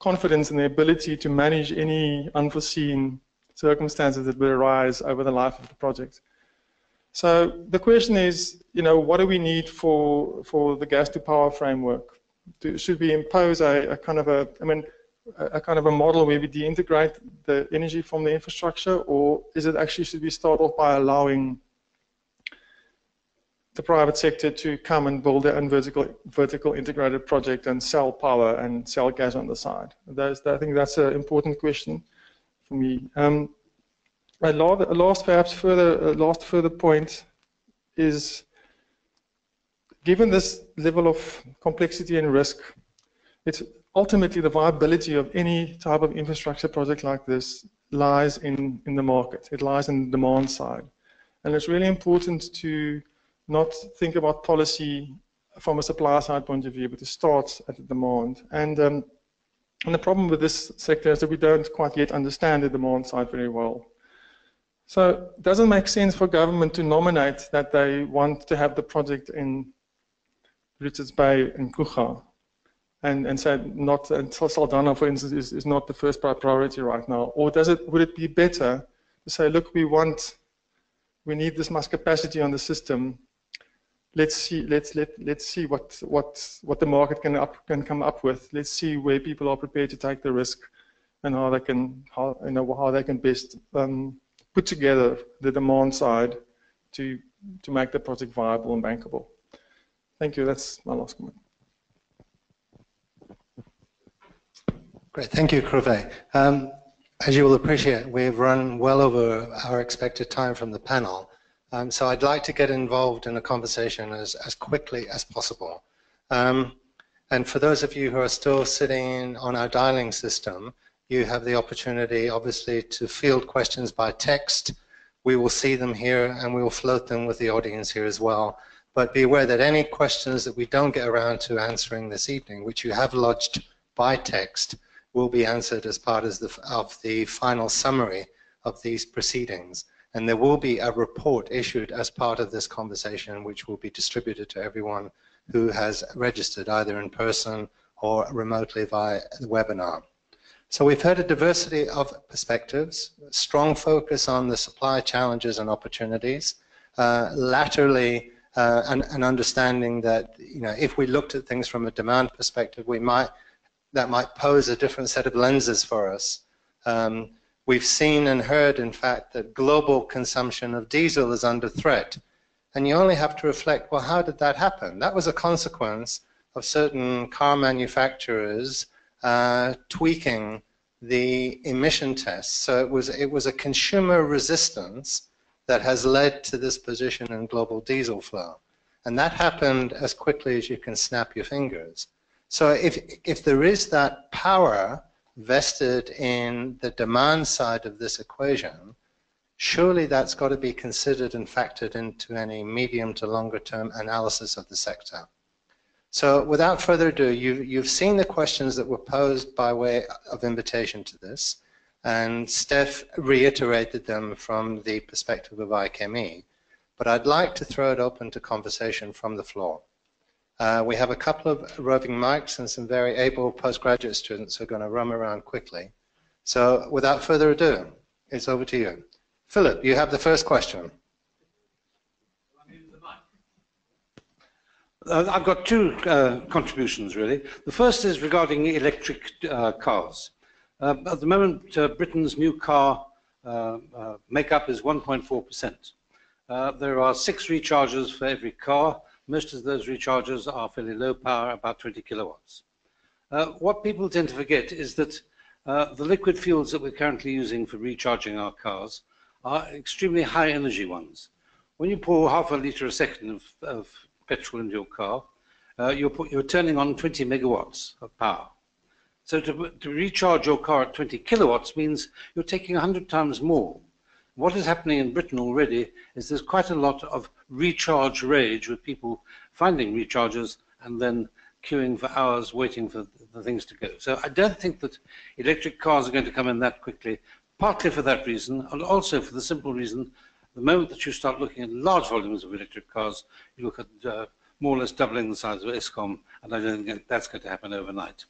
confidence in the ability to manage any unforeseen circumstances that will arise over the life of the project. So the question is, you know, what do we need for for the gas to power framework? Do, should we impose a, a, kind of a, I mean, a, a, kind of a model where we deintegrate the energy from the infrastructure, or is it actually should we start off by allowing the private sector to come and build their own vertical vertical integrated project and sell power and sell gas on the side? That's, I think that's an important question for me. Um, a last, perhaps further, a last further point is, given this level of complexity and risk, it's ultimately the viability of any type of infrastructure project like this lies in, in the market. It lies in the demand side. And it's really important to not think about policy from a supply side point of view, but to start at the demand. And, um, and the problem with this sector is that we don't quite yet understand the demand side very well. So it doesn't make sense for government to nominate that they want to have the project in Richards Bay and Coega and, and say not until Saldanha, for instance, is, is not the first priority right now? Or does it would it be better to say, look, we want we need this mass capacity on the system. Let's see let's let let's see what what what the market can up can come up with. Let's see where people are prepared to take the risk and how they can how you know how they can best um, put together the demand side to, to make the project viable and bankable. Thank you. That's my last comment. Great. Thank you, Grové. Um, as you will appreciate, we've run well over our expected time from the panel. Um, so I'd like to get involved in a conversation as, as quickly as possible. Um, and for those of you who are still sitting on our dialing system, you have the opportunity, obviously, to field questions by text. We will see them here and we will float them with the audience here as well. But be aware that any questions that we don't get around to answering this evening, which you have lodged by text, will be answered as part of the, of the final summary of these proceedings. And there will be a report issued as part of this conversation, which will be distributed to everyone who has registered either in person or remotely via the webinar. So we've heard a diversity of perspectives, strong focus on the supply challenges and opportunities, uh, laterally uh, an, an, understanding that you know if we looked at things from a demand perspective, we might that might pose a different set of lenses for us. Um, we've seen and heard, in fact, that global consumption of diesel is under threat, and you only have to reflect, well, how did that happen? That was a consequence of certain car manufacturers uh, tweaking the emission tests. So it was, it was a consumer resistance that has led to this position in global diesel flow. And that happened as quickly as you can snap your fingers. So if, if there is that power vested in the demand side of this equation, surely that's got to be considered and factored into any medium to longer term analysis of the sector. So without further ado, you, you've seen the questions that were posed by way of invitation to this, and Steph reiterated them from the perspective of IChemE. But I'd like to throw it open to conversation from the floor. Uh, we have a couple of roving mics and some very able postgraduate students who are going to roam around quickly. So without further ado, it's over to you. Philip, you have the first question. I've got two uh, contributions, really. The first is regarding electric uh, cars. Uh, at the moment, uh, Britain's new car uh, makeup is 1.4%. Uh, there are six rechargers for every car. Most of those rechargers are fairly low power, about 20 kilowatts. Uh, what people tend to forget is that uh, the liquid fuels that we're currently using for recharging our cars are extremely high energy ones. When you pour half a litre a second of, of petrol into your car, uh, you're, put, you're turning on 20 megawatts of power. So to, to recharge your car at 20 kilowatts means you're taking 100 times more. What is happening in Britain already is there's quite a lot of recharge rage with people finding rechargers and then queuing for hours waiting for the things to go. So I don't think that electric cars are going to come in that quickly, partly for that reason, and also for the simple reason, the moment that you start looking at large volumes of electric cars, you look at uh, more or less doubling the size of Eskom, and I don't think that's going to happen overnight.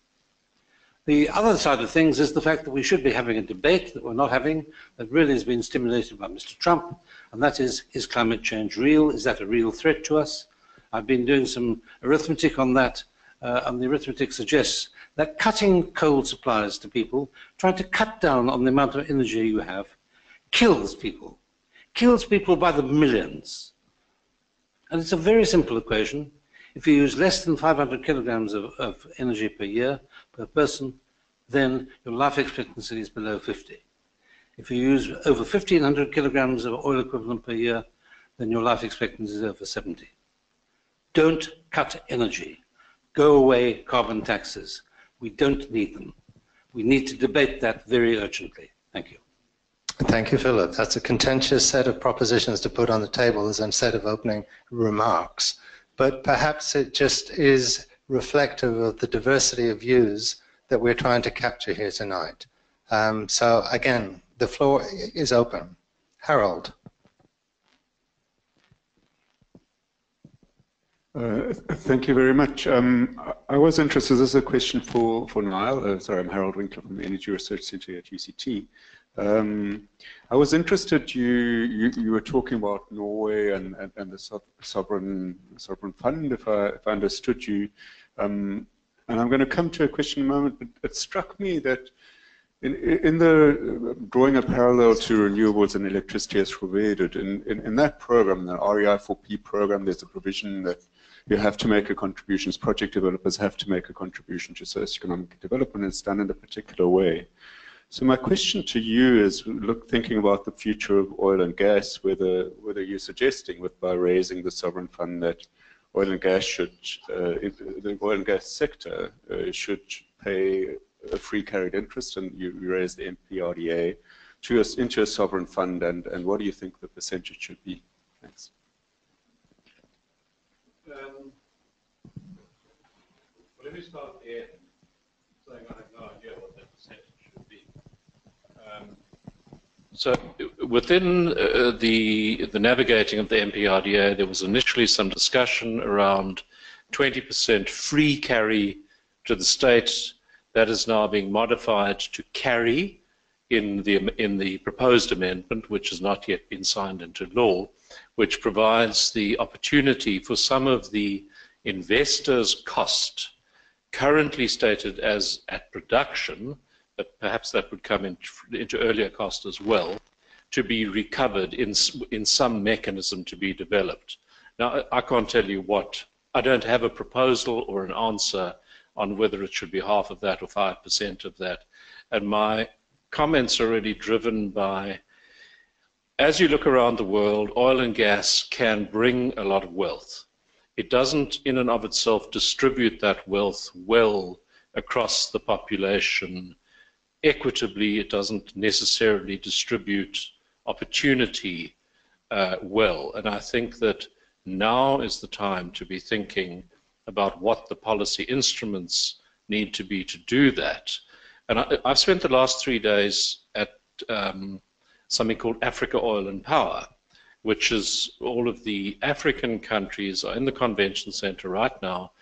The other side of things is the fact that we should be having a debate that we're not having, that really has been stimulated by Mr. Trump, and that is, is climate change real? Is that a real threat to us? I've been doing some arithmetic on that, uh, and the arithmetic suggests that cutting coal supplies to people, trying to cut down on the amount of energy you have, kills people. Kills people by the millions. And it's a very simple equation. If you use less than 500 kilograms of, of energy per year per person, then your life expectancy is below 50. If you use over 1,500 kilograms of oil equivalent per year, then your life expectancy is over 70. Don't cut energy. Go away carbon taxes. We don't need them. We need to debate that very urgently. Thank you. Thank you, Philip. That's a contentious set of propositions to put on the table as a set of opening remarks. But perhaps it just is reflective of the diversity of views that we're trying to capture here tonight. Um, so again, the floor is open. Harold. Uh, thank you very much. Um, I was interested, this is a question for, for Niall. Uh, sorry, I'm Harold Winkler from the Energy Research Centre at UCT. Um, I was interested, you, you, you, were talking about Norway and, and, and the so sovereign, sovereign fund, if I, if I understood you. Um, and I'm going to come to a question in a moment, but it struck me that in, in the drawing a parallel to renewables and electricity as provided, in, in, in that program, the REI4P program, there's a provision that you have to make a contribution, project developers have to make a contribution to socioeconomic development, it's done in a particular way. So my question to you is, look, thinking about the future of oil and gas, whether whether you're suggesting with by raising the sovereign fund that oil and gas should, uh, the oil and gas sector uh, should pay a free carried interest, and you, raise the MPRDA to us into a sovereign fund, and and what do you think the percentage should be? Thanks. Um, let me start saying I have no idea what that percentage should be. Um, so within uh, the the navigating of the MPRDA, there was initially some discussion around 20% free carry to the states. That is now being modified to carry in the in the proposed amendment, which has not yet been signed into law, which provides the opportunity for some of the investors' cost, currently stated as at production, but perhaps that would come in, into earlier cost as well, to be recovered in, in some mechanism to be developed. Now, I can't tell you what, I don't have a proposal or an answer on whether it should be half of that or 5% of that. And my comments are really driven by, as you look around the world, oil and gas can bring a lot of wealth. It doesn't in and of itself distribute that wealth well across the population equitably, it doesn't necessarily distribute opportunity uh, well. And I think that now is the time to be thinking about what the policy instruments need to be to do that. And I, have spent the last three days at um, something called Africa Oil and Power, which is all of the African countries are in the convention center right now,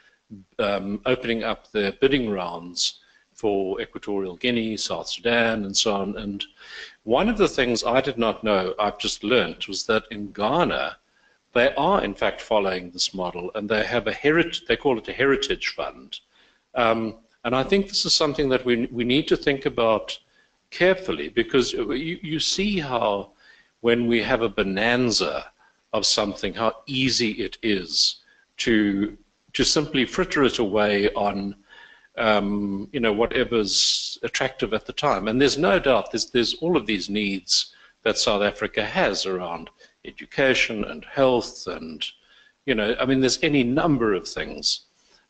um, opening up their bidding rounds for Equatorial Guinea, South Sudan, and so on. And one of the things I did not know, I've just learned, was that in Ghana, they are in fact following this model, and they have a heritage. They call it a heritage fund, um, and I think this is something that we we need to think about carefully because you, you see how when we have a bonanza of something, how easy it is to to simply fritter it away on um, you know whatever's attractive at the time. And there's no doubt there's there's all of these needs that South Africa has around education and health and you know I mean there's any number of things.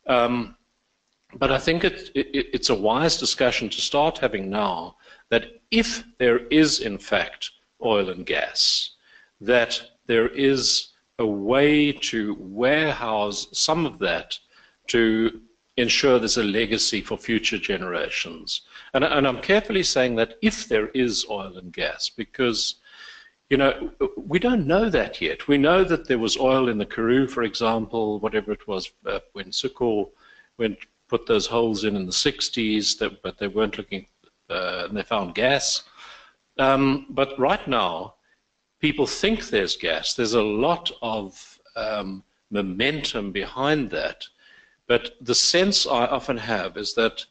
Um, but I think it, it, it's a wise discussion to start having now that if there is in fact oil and gas, that there is a way to warehouse some of that to ensure there's a legacy for future generations. And, and, I'm carefully saying that if there is oil and gas, because you know we don't know that yet. We know that there was oil in the Karoo, for example, whatever it was uh, when Soekor went put those holes in in the 60s, that, but they weren't looking, uh, and they found gas. Um, but right now, people think there's gas. There's a lot of um, momentum behind that. But the sense I often have is that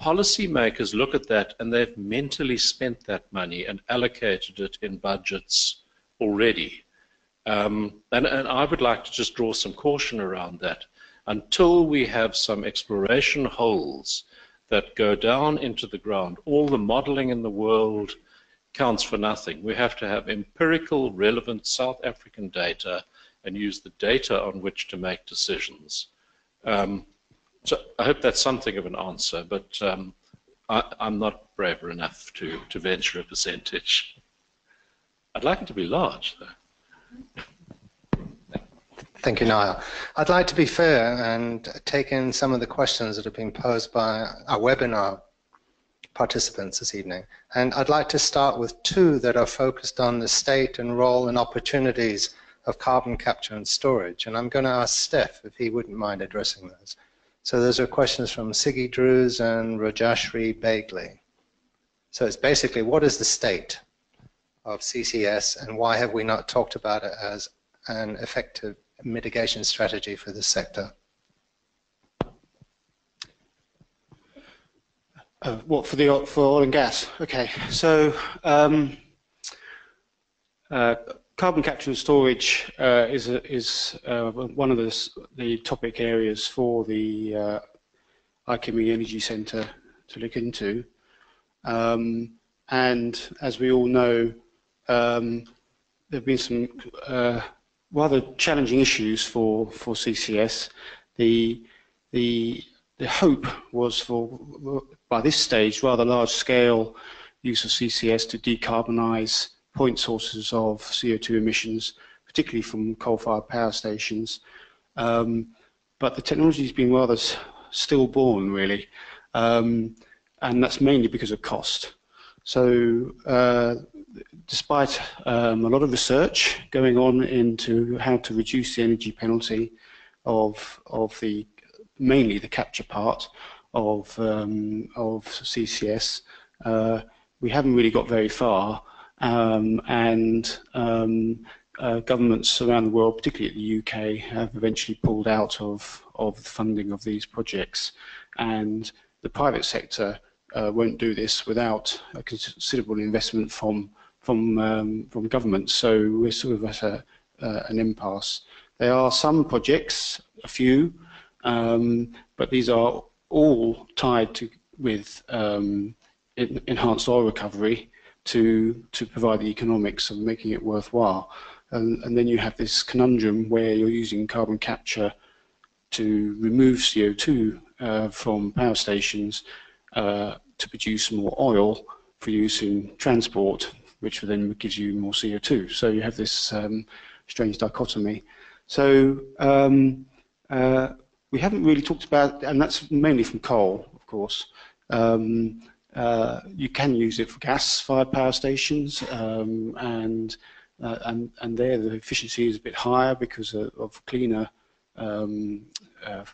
policymakers look at that and they've mentally spent that money and allocated it in budgets already. Um, and, and I would like to just draw some caution around that. Until we have some exploration holes that go down into the ground, all the modeling in the world counts for nothing. We have to have empirical, relevant South African data and use the data on which to make decisions. Um, so I hope that's something of an answer, but um, I, am not brave enough to, to venture a percentage. I'd like it to be large, though. Thank you, Niall. I'd like to be fair and take in some of the questions that have been posed by our webinar participants this evening. And I'd like to start with two that are focused on the state and role and opportunities of carbon capture and storage. And I'm going to ask Steph if he wouldn't mind addressing those. So those are questions from Siggy Drews and Rajashri Bagley. So it's basically what is the state of CCS and why have we not talked about it as an effective mitigation strategy for this sector? Uh, what for the for oil and gas? Okay, so um, uh, carbon capture and storage uh, is a, is uh, one of the the topic areas for the uh, IChemE Energy Centre to look into, um, and as we all know, um, there have been some uh, rather challenging issues for for CCS. The the the hope was for, by this stage, rather large-scale use of CCS to decarbonise point sources of CO2 emissions, particularly from coal-fired power stations. Um, but the technology has been rather stillborn, really, um, and that's mainly because of cost. So, uh, despite um, a lot of research going on into how to reduce the energy penalty of of the mainly the capture part of um, of CCS. Uh, we haven't really got very far, um, and um, uh, governments around the world, particularly the UK, have eventually pulled out of of the funding of these projects, and the private sector uh, won't do this without a considerable investment from from um, from government. So we're sort of at a, uh, an impasse. There are some projects, a few, um, but these are all tied to with um, enhanced oil recovery to to provide the economics of making it worthwhile. And, and then you have this conundrum where you're using carbon capture to remove CO2 uh, from power stations uh, to produce more oil for use in transport, which then gives you more CO2. So you have this um, strange dichotomy. So um, uh, we haven't really talked about, and that's mainly from coal, of course. Um, uh, you can use it for gas-fired power stations, um, and, uh, and and there the efficiency is a bit higher because of, of cleaner um, uh,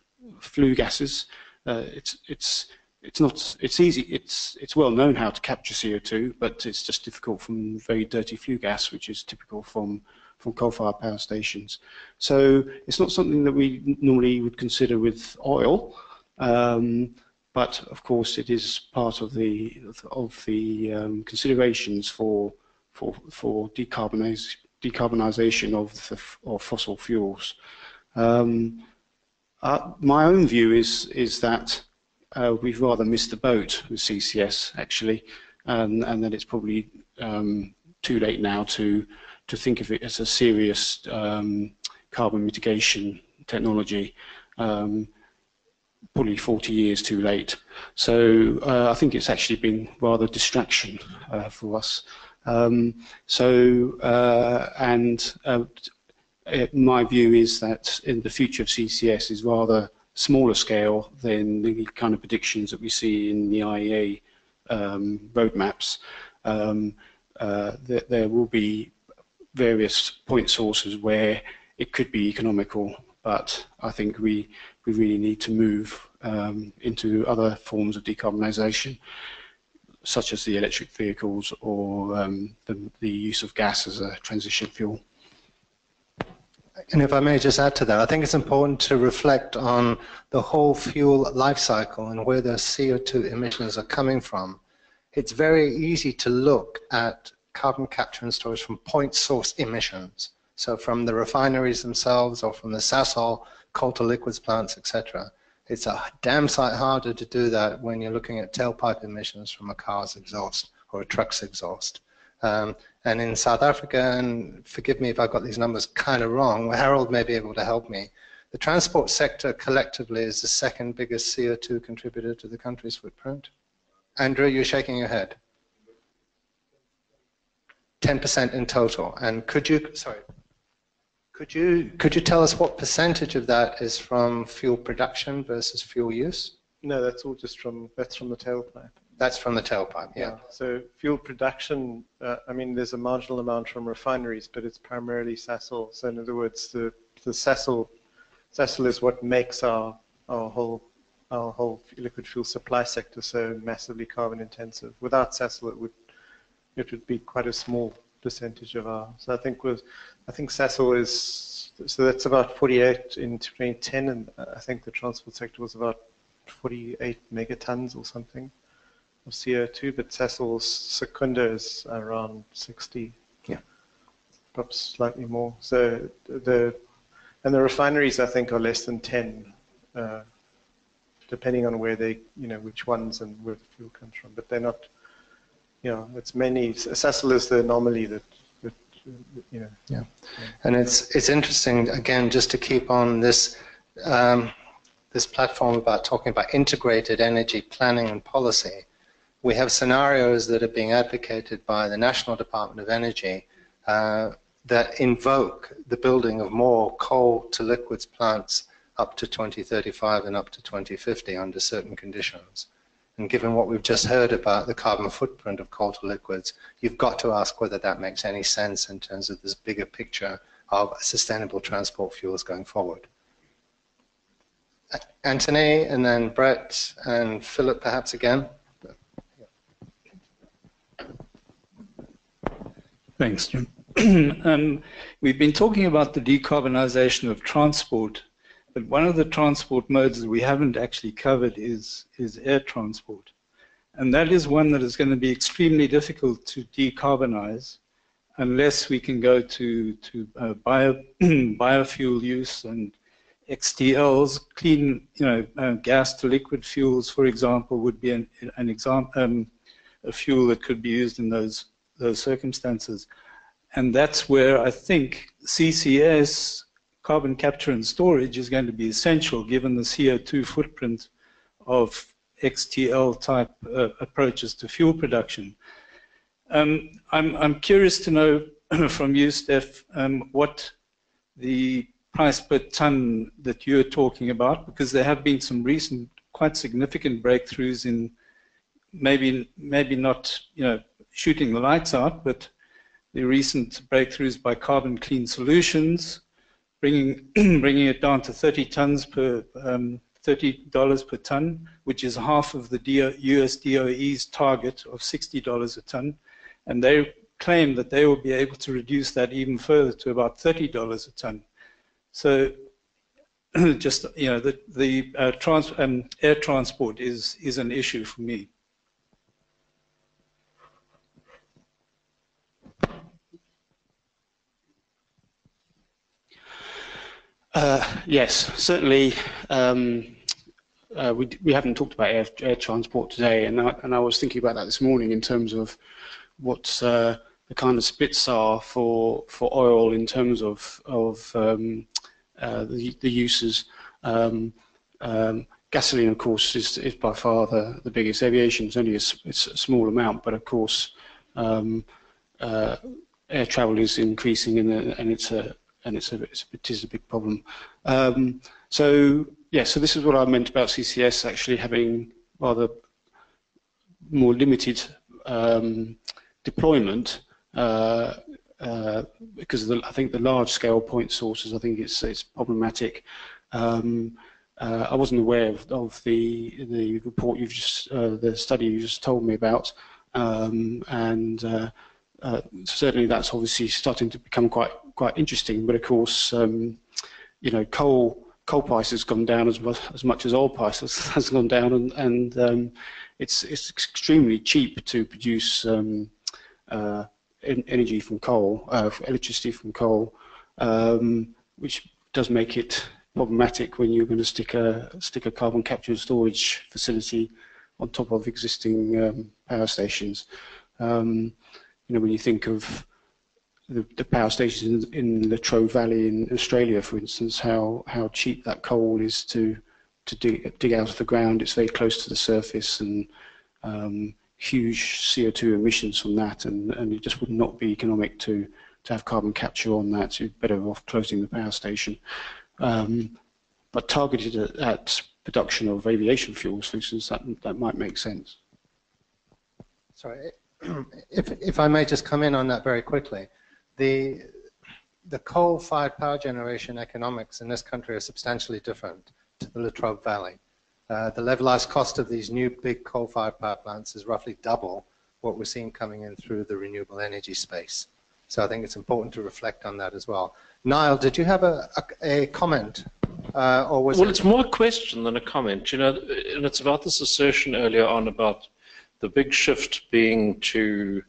flue gases. Uh, it's it's it's not it's easy it's it's well known how to capture CO2, but it's just difficult from very dirty flue gas, which is typical from from coal-fired power stations. So it's not something that we normally would consider with oil, um, but of course it is part of the of the um, considerations for for, for decarbonization of, the, of fossil fuels. Um, uh, my own view is, is that uh, we've rather missed the boat with CCS, actually, and, and that it's probably um, too late now to, to think of it as a serious um, carbon mitigation technology. Um, probably 40 years too late. So uh, I think it's actually been rather distraction uh, for us. Um, so, uh, and uh, it, my view is that in the future of CCS is rather smaller scale than the kind of predictions that we see in the IEA um, roadmaps. Um, uh, th there will be various point sources where it could be economical, but I think we, we really need to move um, into other forms of decarbonisation, such as the electric vehicles or um, the, the use of gas as a transition fuel. And if I may just add to that, I think it's important to reflect on the whole fuel life cycle and where the CO2 emissions are coming from. It's very easy to look at carbon capture and storage from point source emissions. So from the refineries themselves or from the Sasol coal to liquids plants, etc. It's a damn sight harder to do that when you're looking at tailpipe emissions from a car's exhaust or a truck's exhaust. Um, and in South Africa, and forgive me if I've got these numbers kind of wrong, [laughs] Harold may be able to help me. The transport sector collectively is the second biggest CO2 contributor to the country's footprint. Andrew, you're shaking your head. 10% in total. And could you, sorry, could you, could you tell us what percentage of that is from fuel production versus fuel use? No, that's all just from, that's from the tailpipe. That's from the tailpipe, yeah. yeah. So fuel production, uh, I mean, there's a marginal amount from refineries, but it's primarily Sasol. So in other words, the, the Sasol, Sasol is what makes our, our whole our whole liquid fuel supply sector so massively carbon intensive. Without Sasol, it would it would be quite a small percentage of our. So I think with I think Sasol is so that's about 48 in 2010, and I think the transport sector was about 48 megatons or something of CO2, but Sasol's Secunda is around 60. Yeah, perhaps slightly more. So the and the refineries I think are less than 10. Uh, depending on where they, you know, which ones and where the fuel comes from. But they're not, you know, it's many. Sasol is the anomaly that you know. Yeah, and it's it's interesting again just to keep on this um, this platform about talking about integrated energy planning and policy. We have scenarios that are being advocated by the National Department of Energy uh, that invoke the building of more coal to liquids plants up to 2035 and up to 2050 under certain conditions. And given what we've just heard about the carbon footprint of coal to liquids, you've got to ask whether that makes any sense in terms of this bigger picture of sustainable transport fuels going forward. Anthony, and then Brett, and Philip perhaps again. Thanks, Jim. [clears throat] um, we've been talking about the decarbonisation of transport but one of the transport modes that we haven't actually covered is, is air transport. And that is one that is going to be extremely difficult to decarbonize unless we can go to, to uh, bio, [clears throat] biofuel use and XTLs, clean you know, uh, gas to liquid fuels, for example, would be an, an example, um, a fuel that could be used in those, those circumstances. And that's where I think CCS carbon capture and storage is going to be essential given the CO2 footprint of XTL type uh, approaches to fuel production. Um, I'm, I'm, curious to know [clears throat] from you, Steph, um, what the price per ton that you're talking about, because there have been some recent quite significant breakthroughs in maybe maybe not you know shooting the lights out, but the recent breakthroughs by Carbon Clean Solutions, bringing [clears throat] bringing it down to 30 tons per um, $30 per ton, which is half of the US DOE's target of $60 a ton. And they claim that they will be able to reduce that even further to about $30 a ton. So [clears throat] just, you know, the, the uh, trans, um, air transport is, is an issue for me. Uh, yes, certainly. Um, uh, we, we haven't talked about air, air transport today, and I, and I was thinking about that this morning in terms of what uh, the kind of splits are for for oil in terms of of um, uh, the, the uses. Um, um, gasoline, of course, is, is by far the, the biggest. Aviation is only a, it's a small amount, but of course, um, uh, air travel is increasing, and, and it's a and it's a, it's, it is a big problem. Um, so yeah, so this is what I meant about CCS actually having rather more limited um, deployment uh, uh, because the, I think the large-scale point sources, I think it's it's problematic. Um, uh, I wasn't aware of, of, the the report you've just uh, the study you just told me about, um, and uh, certainly that's obviously starting to become quite quite interesting. But of course, um, you know, coal coal price has gone down as much as, much as oil prices has gone down, and, and um, it's it's extremely cheap to produce um, uh, energy from coal, uh, electricity from coal, um, which does make it problematic when you're going to stick a stick a carbon capture and storage facility on top of existing um, power stations. You know, when you think of the, the power stations in, in the Latrobe Valley in Australia, for instance, how how cheap that coal is to to dig, dig out of the ground. It's very close to the surface and um, huge CO2 emissions from that, and, and it just would not be economic to to have carbon capture on that. You're better off closing the power station. Um, but targeted at, at, production of aviation fuels, for instance, that that might make sense. Sorry, [clears throat] if, if I may just come in on that very quickly, the, the coal-fired power generation economics in this country are substantially different to the Latrobe Valley. Uh, the levelized cost of these new big coal-fired power plants is roughly double what we're seeing coming in through the renewable energy space. So I think it's important to reflect on that as well. Niall, did you have a, a, a comment? Uh, or was well, it... it's more a question than a comment, you know, and it's about this assertion earlier on about the big shift being to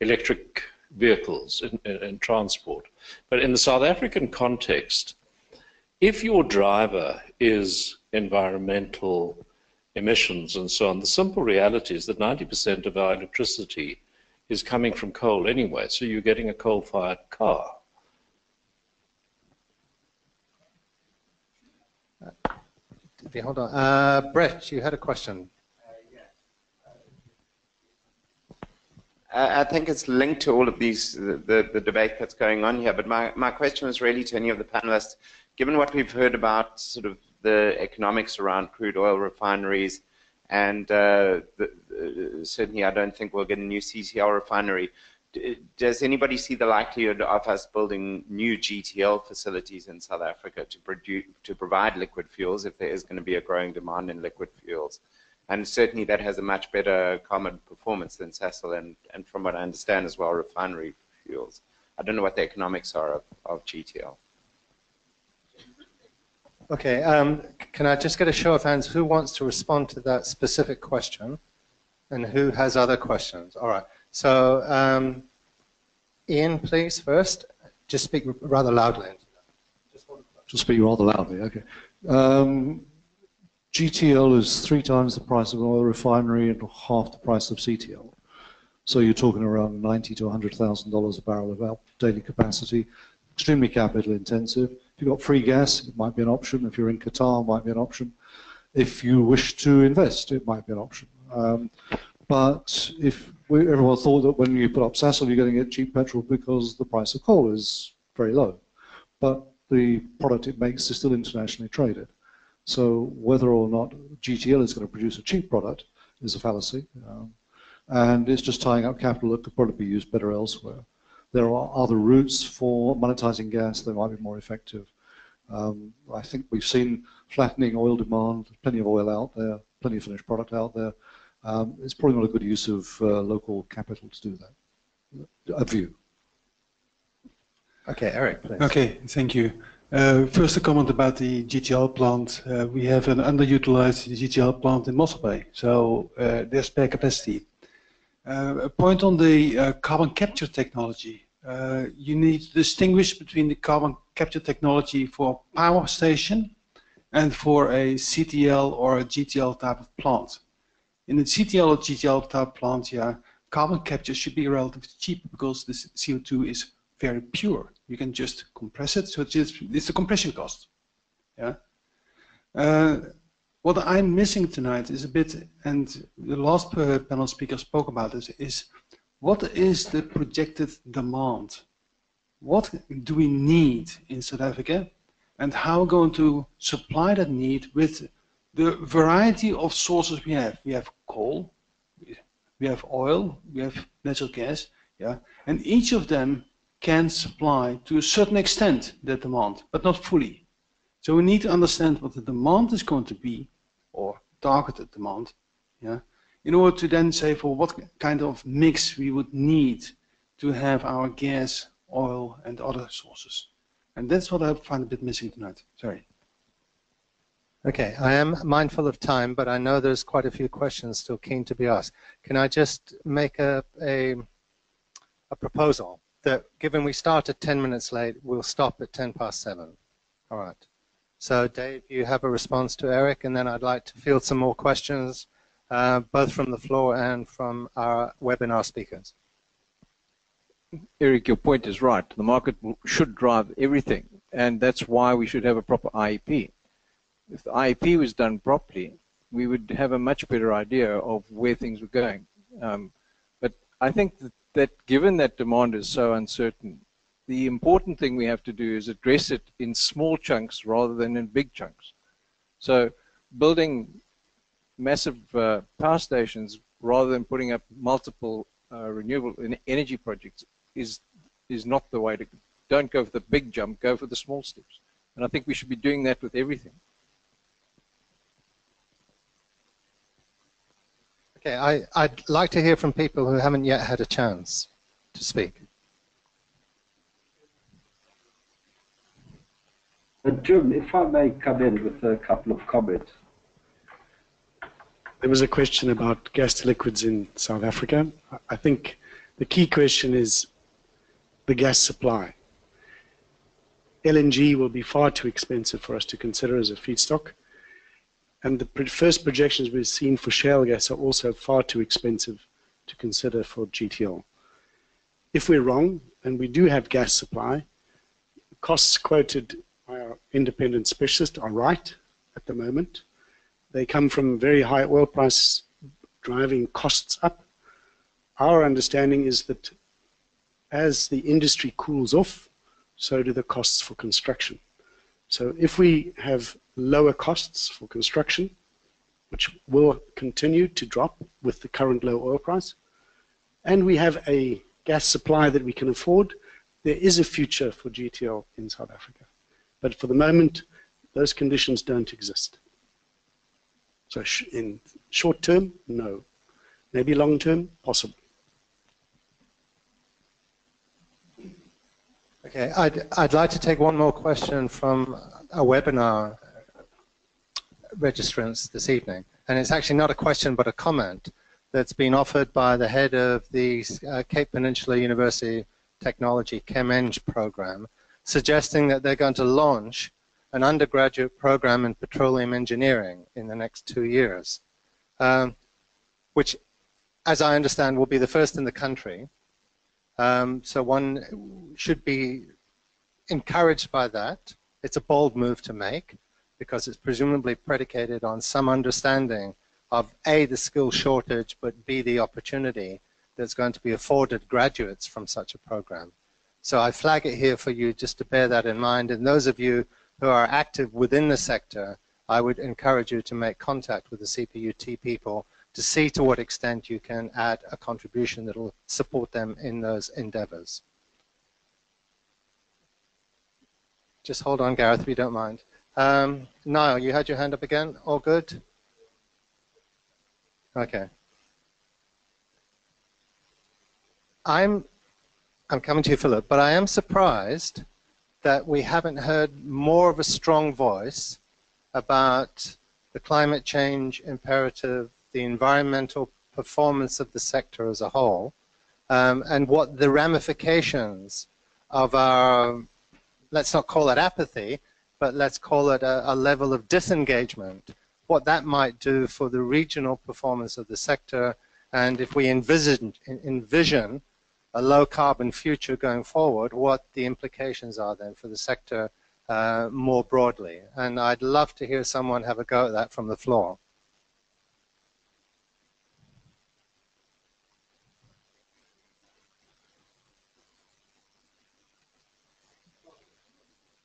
electric vehicles in, transport. But in the South African context, if your driver is environmental emissions and so on, the simple reality is that 90% of our electricity is coming from coal anyway, so you're getting a coal-fired car. Hold on. Uh, Brett, you had a question. I think it's linked to all of these, the, the debate that's going on here. But my, my question was really to any of the panelists, given what we've heard about sort of the economics around crude oil refineries, and uh, the, certainly I don't think we'll get a new CCL refinery. does anybody see the likelihood of us building new GTL facilities in South Africa to, produce, to provide liquid fuels if there is going to be a growing demand in liquid fuels? And certainly that has a much better carbon performance than Sasol and, and from what I understand as well, refinery fuels. I don't know what the economics are of, of GTL. Okay, um, can I just get a show of hands? Who wants to respond to that specific question? And who has other questions? All right, so um, Ian, please, first. Just speak rather loudly. Just speak rather loudly, okay. Um, GTL is three times the price of an oil refinery and half the price of CTL. So you're talking around ninety to hundred thousand dollars a barrel of daily capacity. Extremely capital intensive. If you've got free gas, it might be an option. If you're in Qatar, it might be an option. If you wish to invest, it might be an option. Um, but if we, everyone thought that when you put up Sasol, you're going to get cheap petrol because the price of coal is very low, but the product it makes is still internationally traded. So whether or not GTL is going to produce a cheap product is a fallacy. Um, and it's just tying up capital that could probably be used better elsewhere. There are other routes for monetizing gas that might be more effective. Um, I think we've seen flattening oil demand, plenty of oil out there, plenty of finished product out there. Um, it's probably not a good use of uh, local capital to do that. A view. Okay, Eric, please. Okay, thank you. Uh, first, a comment about the GTL plant. Uh, we have an underutilized GTL plant in Mossel Bay, so uh, there's spare capacity. Uh, a point on the uh, carbon capture technology. Uh, you need to distinguish between the carbon capture technology for a power station and for a CTL or a GTL type of plant. In a CTL or GTL type plant, yeah, carbon capture should be relatively cheap because the CO2 is very pure. You can just compress it, so it's, just, it's the compression cost. Yeah. Uh, what I'm missing tonight is a bit, and the last panel speaker spoke about this, is what is the projected demand? What do we need in South Africa? And how we going to supply that need with the variety of sources we have? We have coal, we have oil, we have natural gas, yeah, and each of them can supply to a certain extent that demand, but not fully. So we need to understand what the demand is going to be, or targeted demand, yeah, in order to then say for what kind of mix we would need to have our gas, oil, and other sources. And that's what I find a bit missing tonight. Sorry. Okay, I am mindful of time, but I know there's quite a few questions still keen to be asked. Can I just make a, a, a proposal that given we start at 10 minutes late, we'll stop at 10 past 7? All right. So Dave, you have a response to Eric, and then I'd like to field some more questions, uh, both from the floor and from our webinar speakers. Eric, your point is right. The market should drive everything, and that's why we should have a proper IEP if the IEP was done properly, we would have a much better idea of where things were going. Um, but I think that, that given that demand is so uncertain, the important thing we have to do is address it in small chunks rather than in big chunks. So building massive uh, power stations rather than putting up multiple uh, renewable energy projects is is not the way to go. Don't go for the big jump, go for the small steps. And I think we should be doing that with everything. I, I'd like to hear from people who haven't yet had a chance to speak. Uh, Jim, if I may come in with a couple of comments. There was a question about gas to liquids in South Africa. I think the key question is the gas supply. LNG will be far too expensive for us to consider as a feedstock. And the first projections we've seen for shale gas are also far too expensive to consider for GTL. If we're wrong, and we do have gas supply, costs quoted by our independent specialist are right at the moment. They come from very high oil price driving costs up. Our understanding is that as the industry cools off, so do the costs for construction. So if we have lower costs for construction, which will continue to drop with the current low oil price, and we have a gas supply that we can afford, there is a future for GTL in South Africa. But for the moment, those conditions don't exist. So in short term, no. Maybe long term, possible. Okay, I'd, I'd like to take one more question from a webinar registrants this evening. And it's actually not a question but a comment that's been offered by the head of the uh, Cape Peninsula University Technology ChemEng program, suggesting that they're going to launch an undergraduate program in petroleum engineering in the next two years, um, which, as I understand, will be the first in the country. Um, so one should be encouraged by that. It's a bold move to make because it's presumably predicated on some understanding of A, the skill shortage, but B, the opportunity that's going to be afforded graduates from such a program. So I flag it here for you just to bear that in mind. And those of you who are active within the sector, I would encourage you to make contact with the CPUT people to see to what extent you can add a contribution that will support them in those endeavors. Just hold on, Gareth, if you don't mind. Um, Niall, you had your hand up again. All good? Okay. I'm, I'm coming to you, Philip, but I am surprised that we haven't heard more of a strong voice about the climate change imperative, the environmental performance of the sector as a whole, um, and what the ramifications of our, let's not call it apathy, but let's call it a, a level of disengagement, what that might do for the regional performance of the sector, and if we envision, envision a low carbon future going forward, what the implications are then for the sector uh, more broadly. And I'd love to hear someone have a go at that from the floor.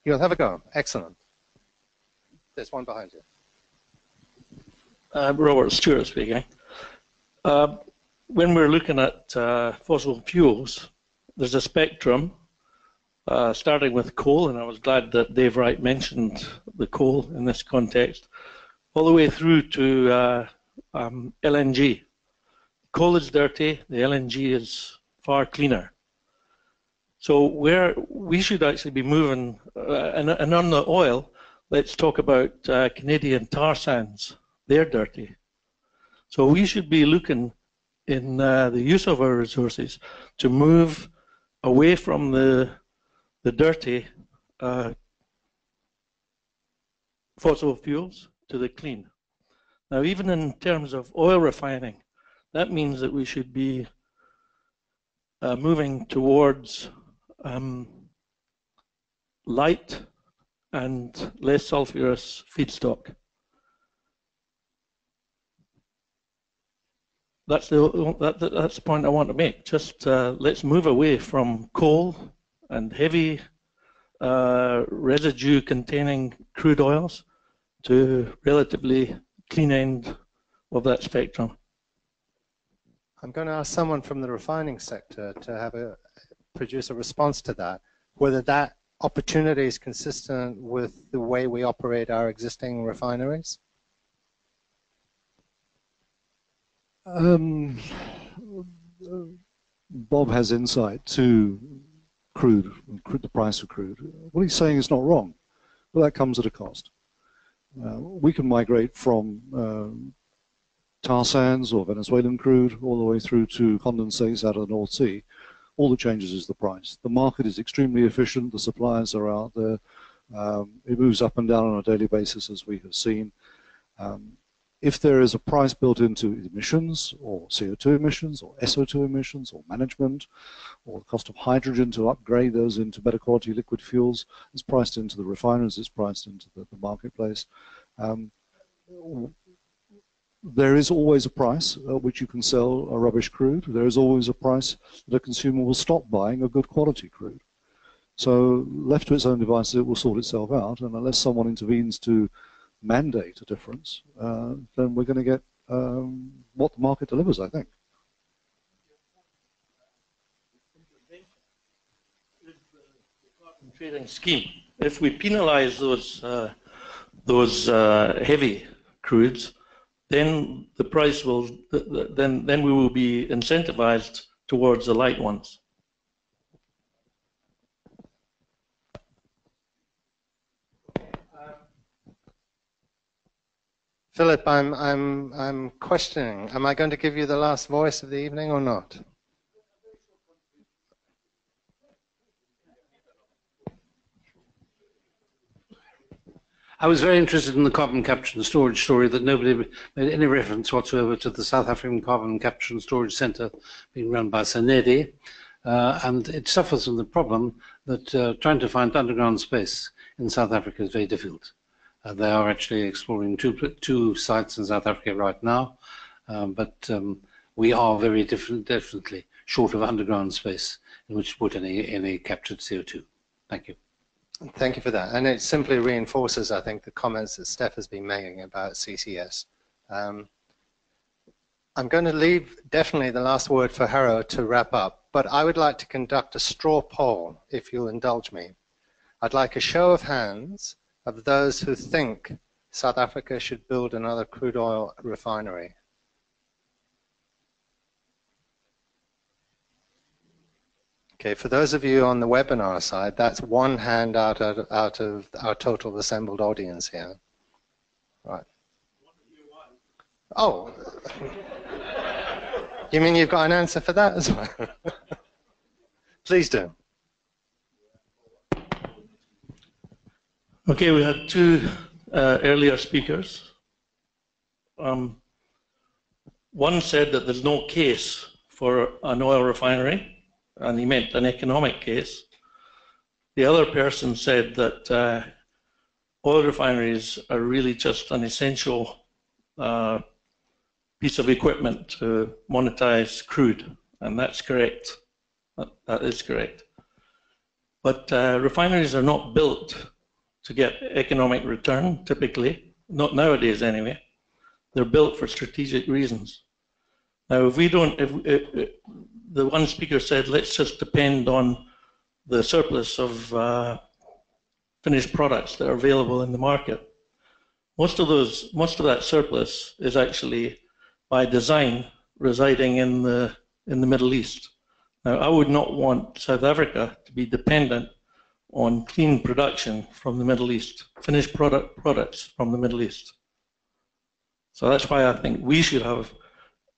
You'll have a go. Excellent. There's one behind you. Uh, Robert Stewart speaking. Uh, when we're looking at uh, fossil fuels, there's a spectrum uh, starting with coal, and I was glad that Dave Wright mentioned the coal in this context, all the way through to uh, um, LNG. Coal is dirty, the LNG is far cleaner. So where we should actually be moving, uh, and, and, on the oil, let's talk about uh, Canadian tar sands. They're dirty. So we should be looking in uh, the use of our resources to move away from the the dirty uh, fossil fuels to the clean. Now, even in terms of oil refining, that means that we should be uh, moving towards um, light and less sulfurous feedstock. That's the that, that's the point I want to make. Just uh, let's move away from coal and heavy uh, residue-containing crude oils to relatively clean end of that spectrum. I'm going to ask someone from the refining sector to have a produce a response to that, whether that opportunity is consistent with the way we operate our existing refineries? Um, Bob has insight to crude, the price of crude. What he's saying is not wrong, but that comes at a cost. Uh, we can migrate from uh, tar sands or Venezuelan crude all the way through to condensates out of the North Sea all that changes is the price. The market is extremely efficient. The suppliers are out there. Um, it moves up and down on a daily basis, as we have seen. Um, if there is a price built into emissions, or CO2 emissions, or SO2 emissions, or management, or the cost of hydrogen to upgrade those into better quality liquid fuels, it's priced into the refiners, it's priced into the, the marketplace. Um, there is always a price at which you can sell a rubbish crude. There is always a price that a consumer will stop buying a good quality crude. So left to its own devices, it will sort itself out. And unless someone intervenes to mandate a difference, uh, then we're going to get um, what the market delivers, I think. Trading scheme. If we penalize those uh, those uh, heavy crudes, then the price will, then, then we will be incentivized towards the light ones. Philip, I'm, I'm, I'm questioning. Am I going to give you the last voice of the evening or not? I was very interested in the carbon capture and storage story that nobody made any reference whatsoever to the South African Carbon Capture and Storage Centre being run by SANEDI. Uh, and it suffers from the problem that uh, trying to find underground space in South Africa is very difficult. Uh, they are actually exploring two, two sites in South Africa right now, um, but um, we are very different, definitely short of underground space in which to put any, any captured CO2. Thank you. Thank you for that. And it simply reinforces, I think, the comments that Steph has been making about CCS. Um, I'm going to leave definitely the last word for Harro to wrap up, but I would like to conduct a straw poll, if you'll indulge me. I'd like a show of hands of those who think South Africa should build another crude oil refinery. Okay, for those of you on the webinar side, that's one hand out of, out of our total assembled audience here. Right. Oh. [laughs] You mean you've got an answer for that as well? [laughs] Please do. Okay, we had two uh, earlier speakers. Um, one said that there's no case for an oil refinery, and he meant an economic case. The other person said that uh, oil refineries are really just an essential uh, piece of equipment to monetize crude, and that's correct. that, that is correct. But uh, refineries are not built to get economic return, typically, not nowadays anyway. They're built for strategic reasons. Now, if we don't, if, if, if the one speaker said, let's just depend on the surplus of uh, finished products that are available in the market. Most of those, most of that surplus is actually by design residing in the in the Middle East. Now, I would not want South Africa to be dependent on clean production from the Middle East, finished product products from the Middle East. So that's why I think we should have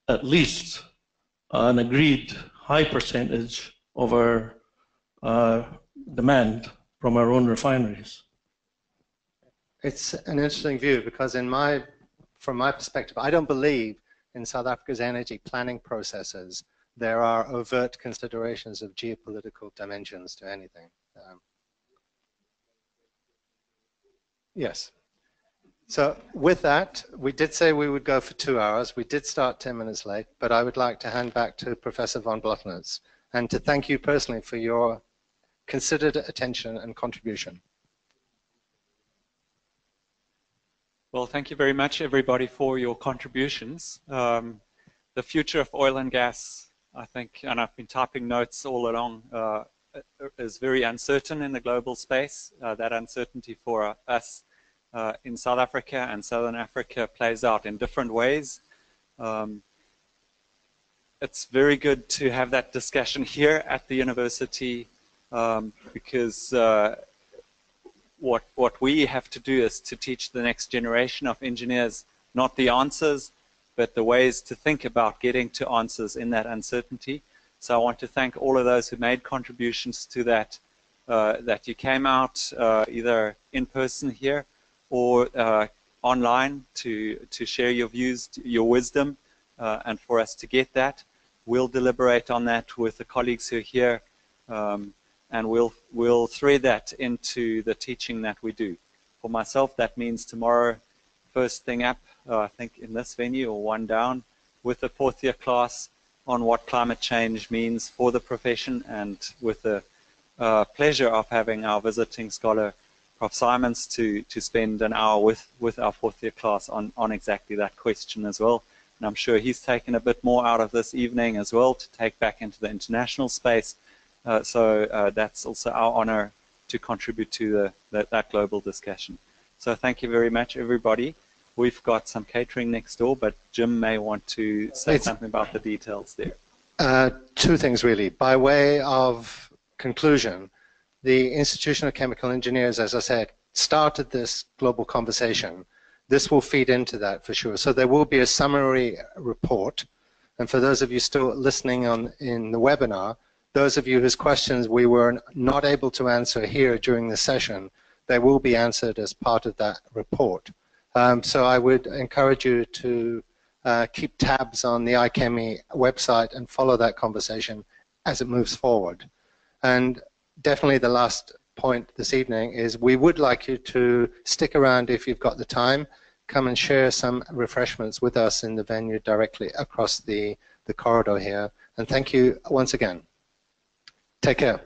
at least an agreed high percentage of our uh, demand from our own refineries. It's an interesting view because in my, from my perspective, I don't believe in South Africa's energy planning processes there are overt considerations of geopolitical dimensions to anything. Um, yes. So with that, we did say we would go for two hours. We did start 10 minutes late, but I would like to hand back to Professor von Blottnitz and to thank you personally for your considered attention and contribution. Well, thank you very much, everybody, for your contributions. Um, the future of oil and gas, I think, and I've been typing notes all along, uh, is very uncertain in the global space. Uh, that uncertainty for us uh, in South Africa and Southern Africa plays out in different ways. Um, it's very good to have that discussion here at the university um, because uh, what what we have to do is to teach the next generation of engineers not the answers, but the ways to think about getting to answers in that uncertainty. So I want to thank all of those who made contributions to that. Uh, that you came out uh, either in person here or uh, online to to share your views, your wisdom, uh, and for us to get that. We'll deliberate on that with the colleagues who are here. Um, and we'll we'll thread that into the teaching that we do. For myself, that means tomorrow, first thing up, uh, I think in this venue or one down, with the fourth year class on what climate change means for the profession, and with the uh, pleasure of having our visiting scholar, Prof. Simons, to to spend an hour with with our fourth year class on on exactly that question as well. And I'm sure he's taken a bit more out of this evening as well to take back into the international space uh, so uh, that's also our honor to contribute to the, that, that global discussion. So thank you very much, everybody. We've got some catering next door, but Jim may want to say it's, something about the details there. Uh, two things, really. By way of conclusion, the Institution of Chemical Engineers, as I said, started this global conversation. This will feed into that for sure. So there will be a summary report. And for those of you still listening on in the webinar, those of you whose questions we were not able to answer here during the session, they will be answered as part of that report. Um, so I would encourage you to uh, keep tabs on the IChemE website and follow that conversation as it moves forward. And definitely the last point this evening is we would like you to stick around if you've got the time, come and share some refreshments with us in the venue directly across the, the corridor here. And thank you once again. Take care.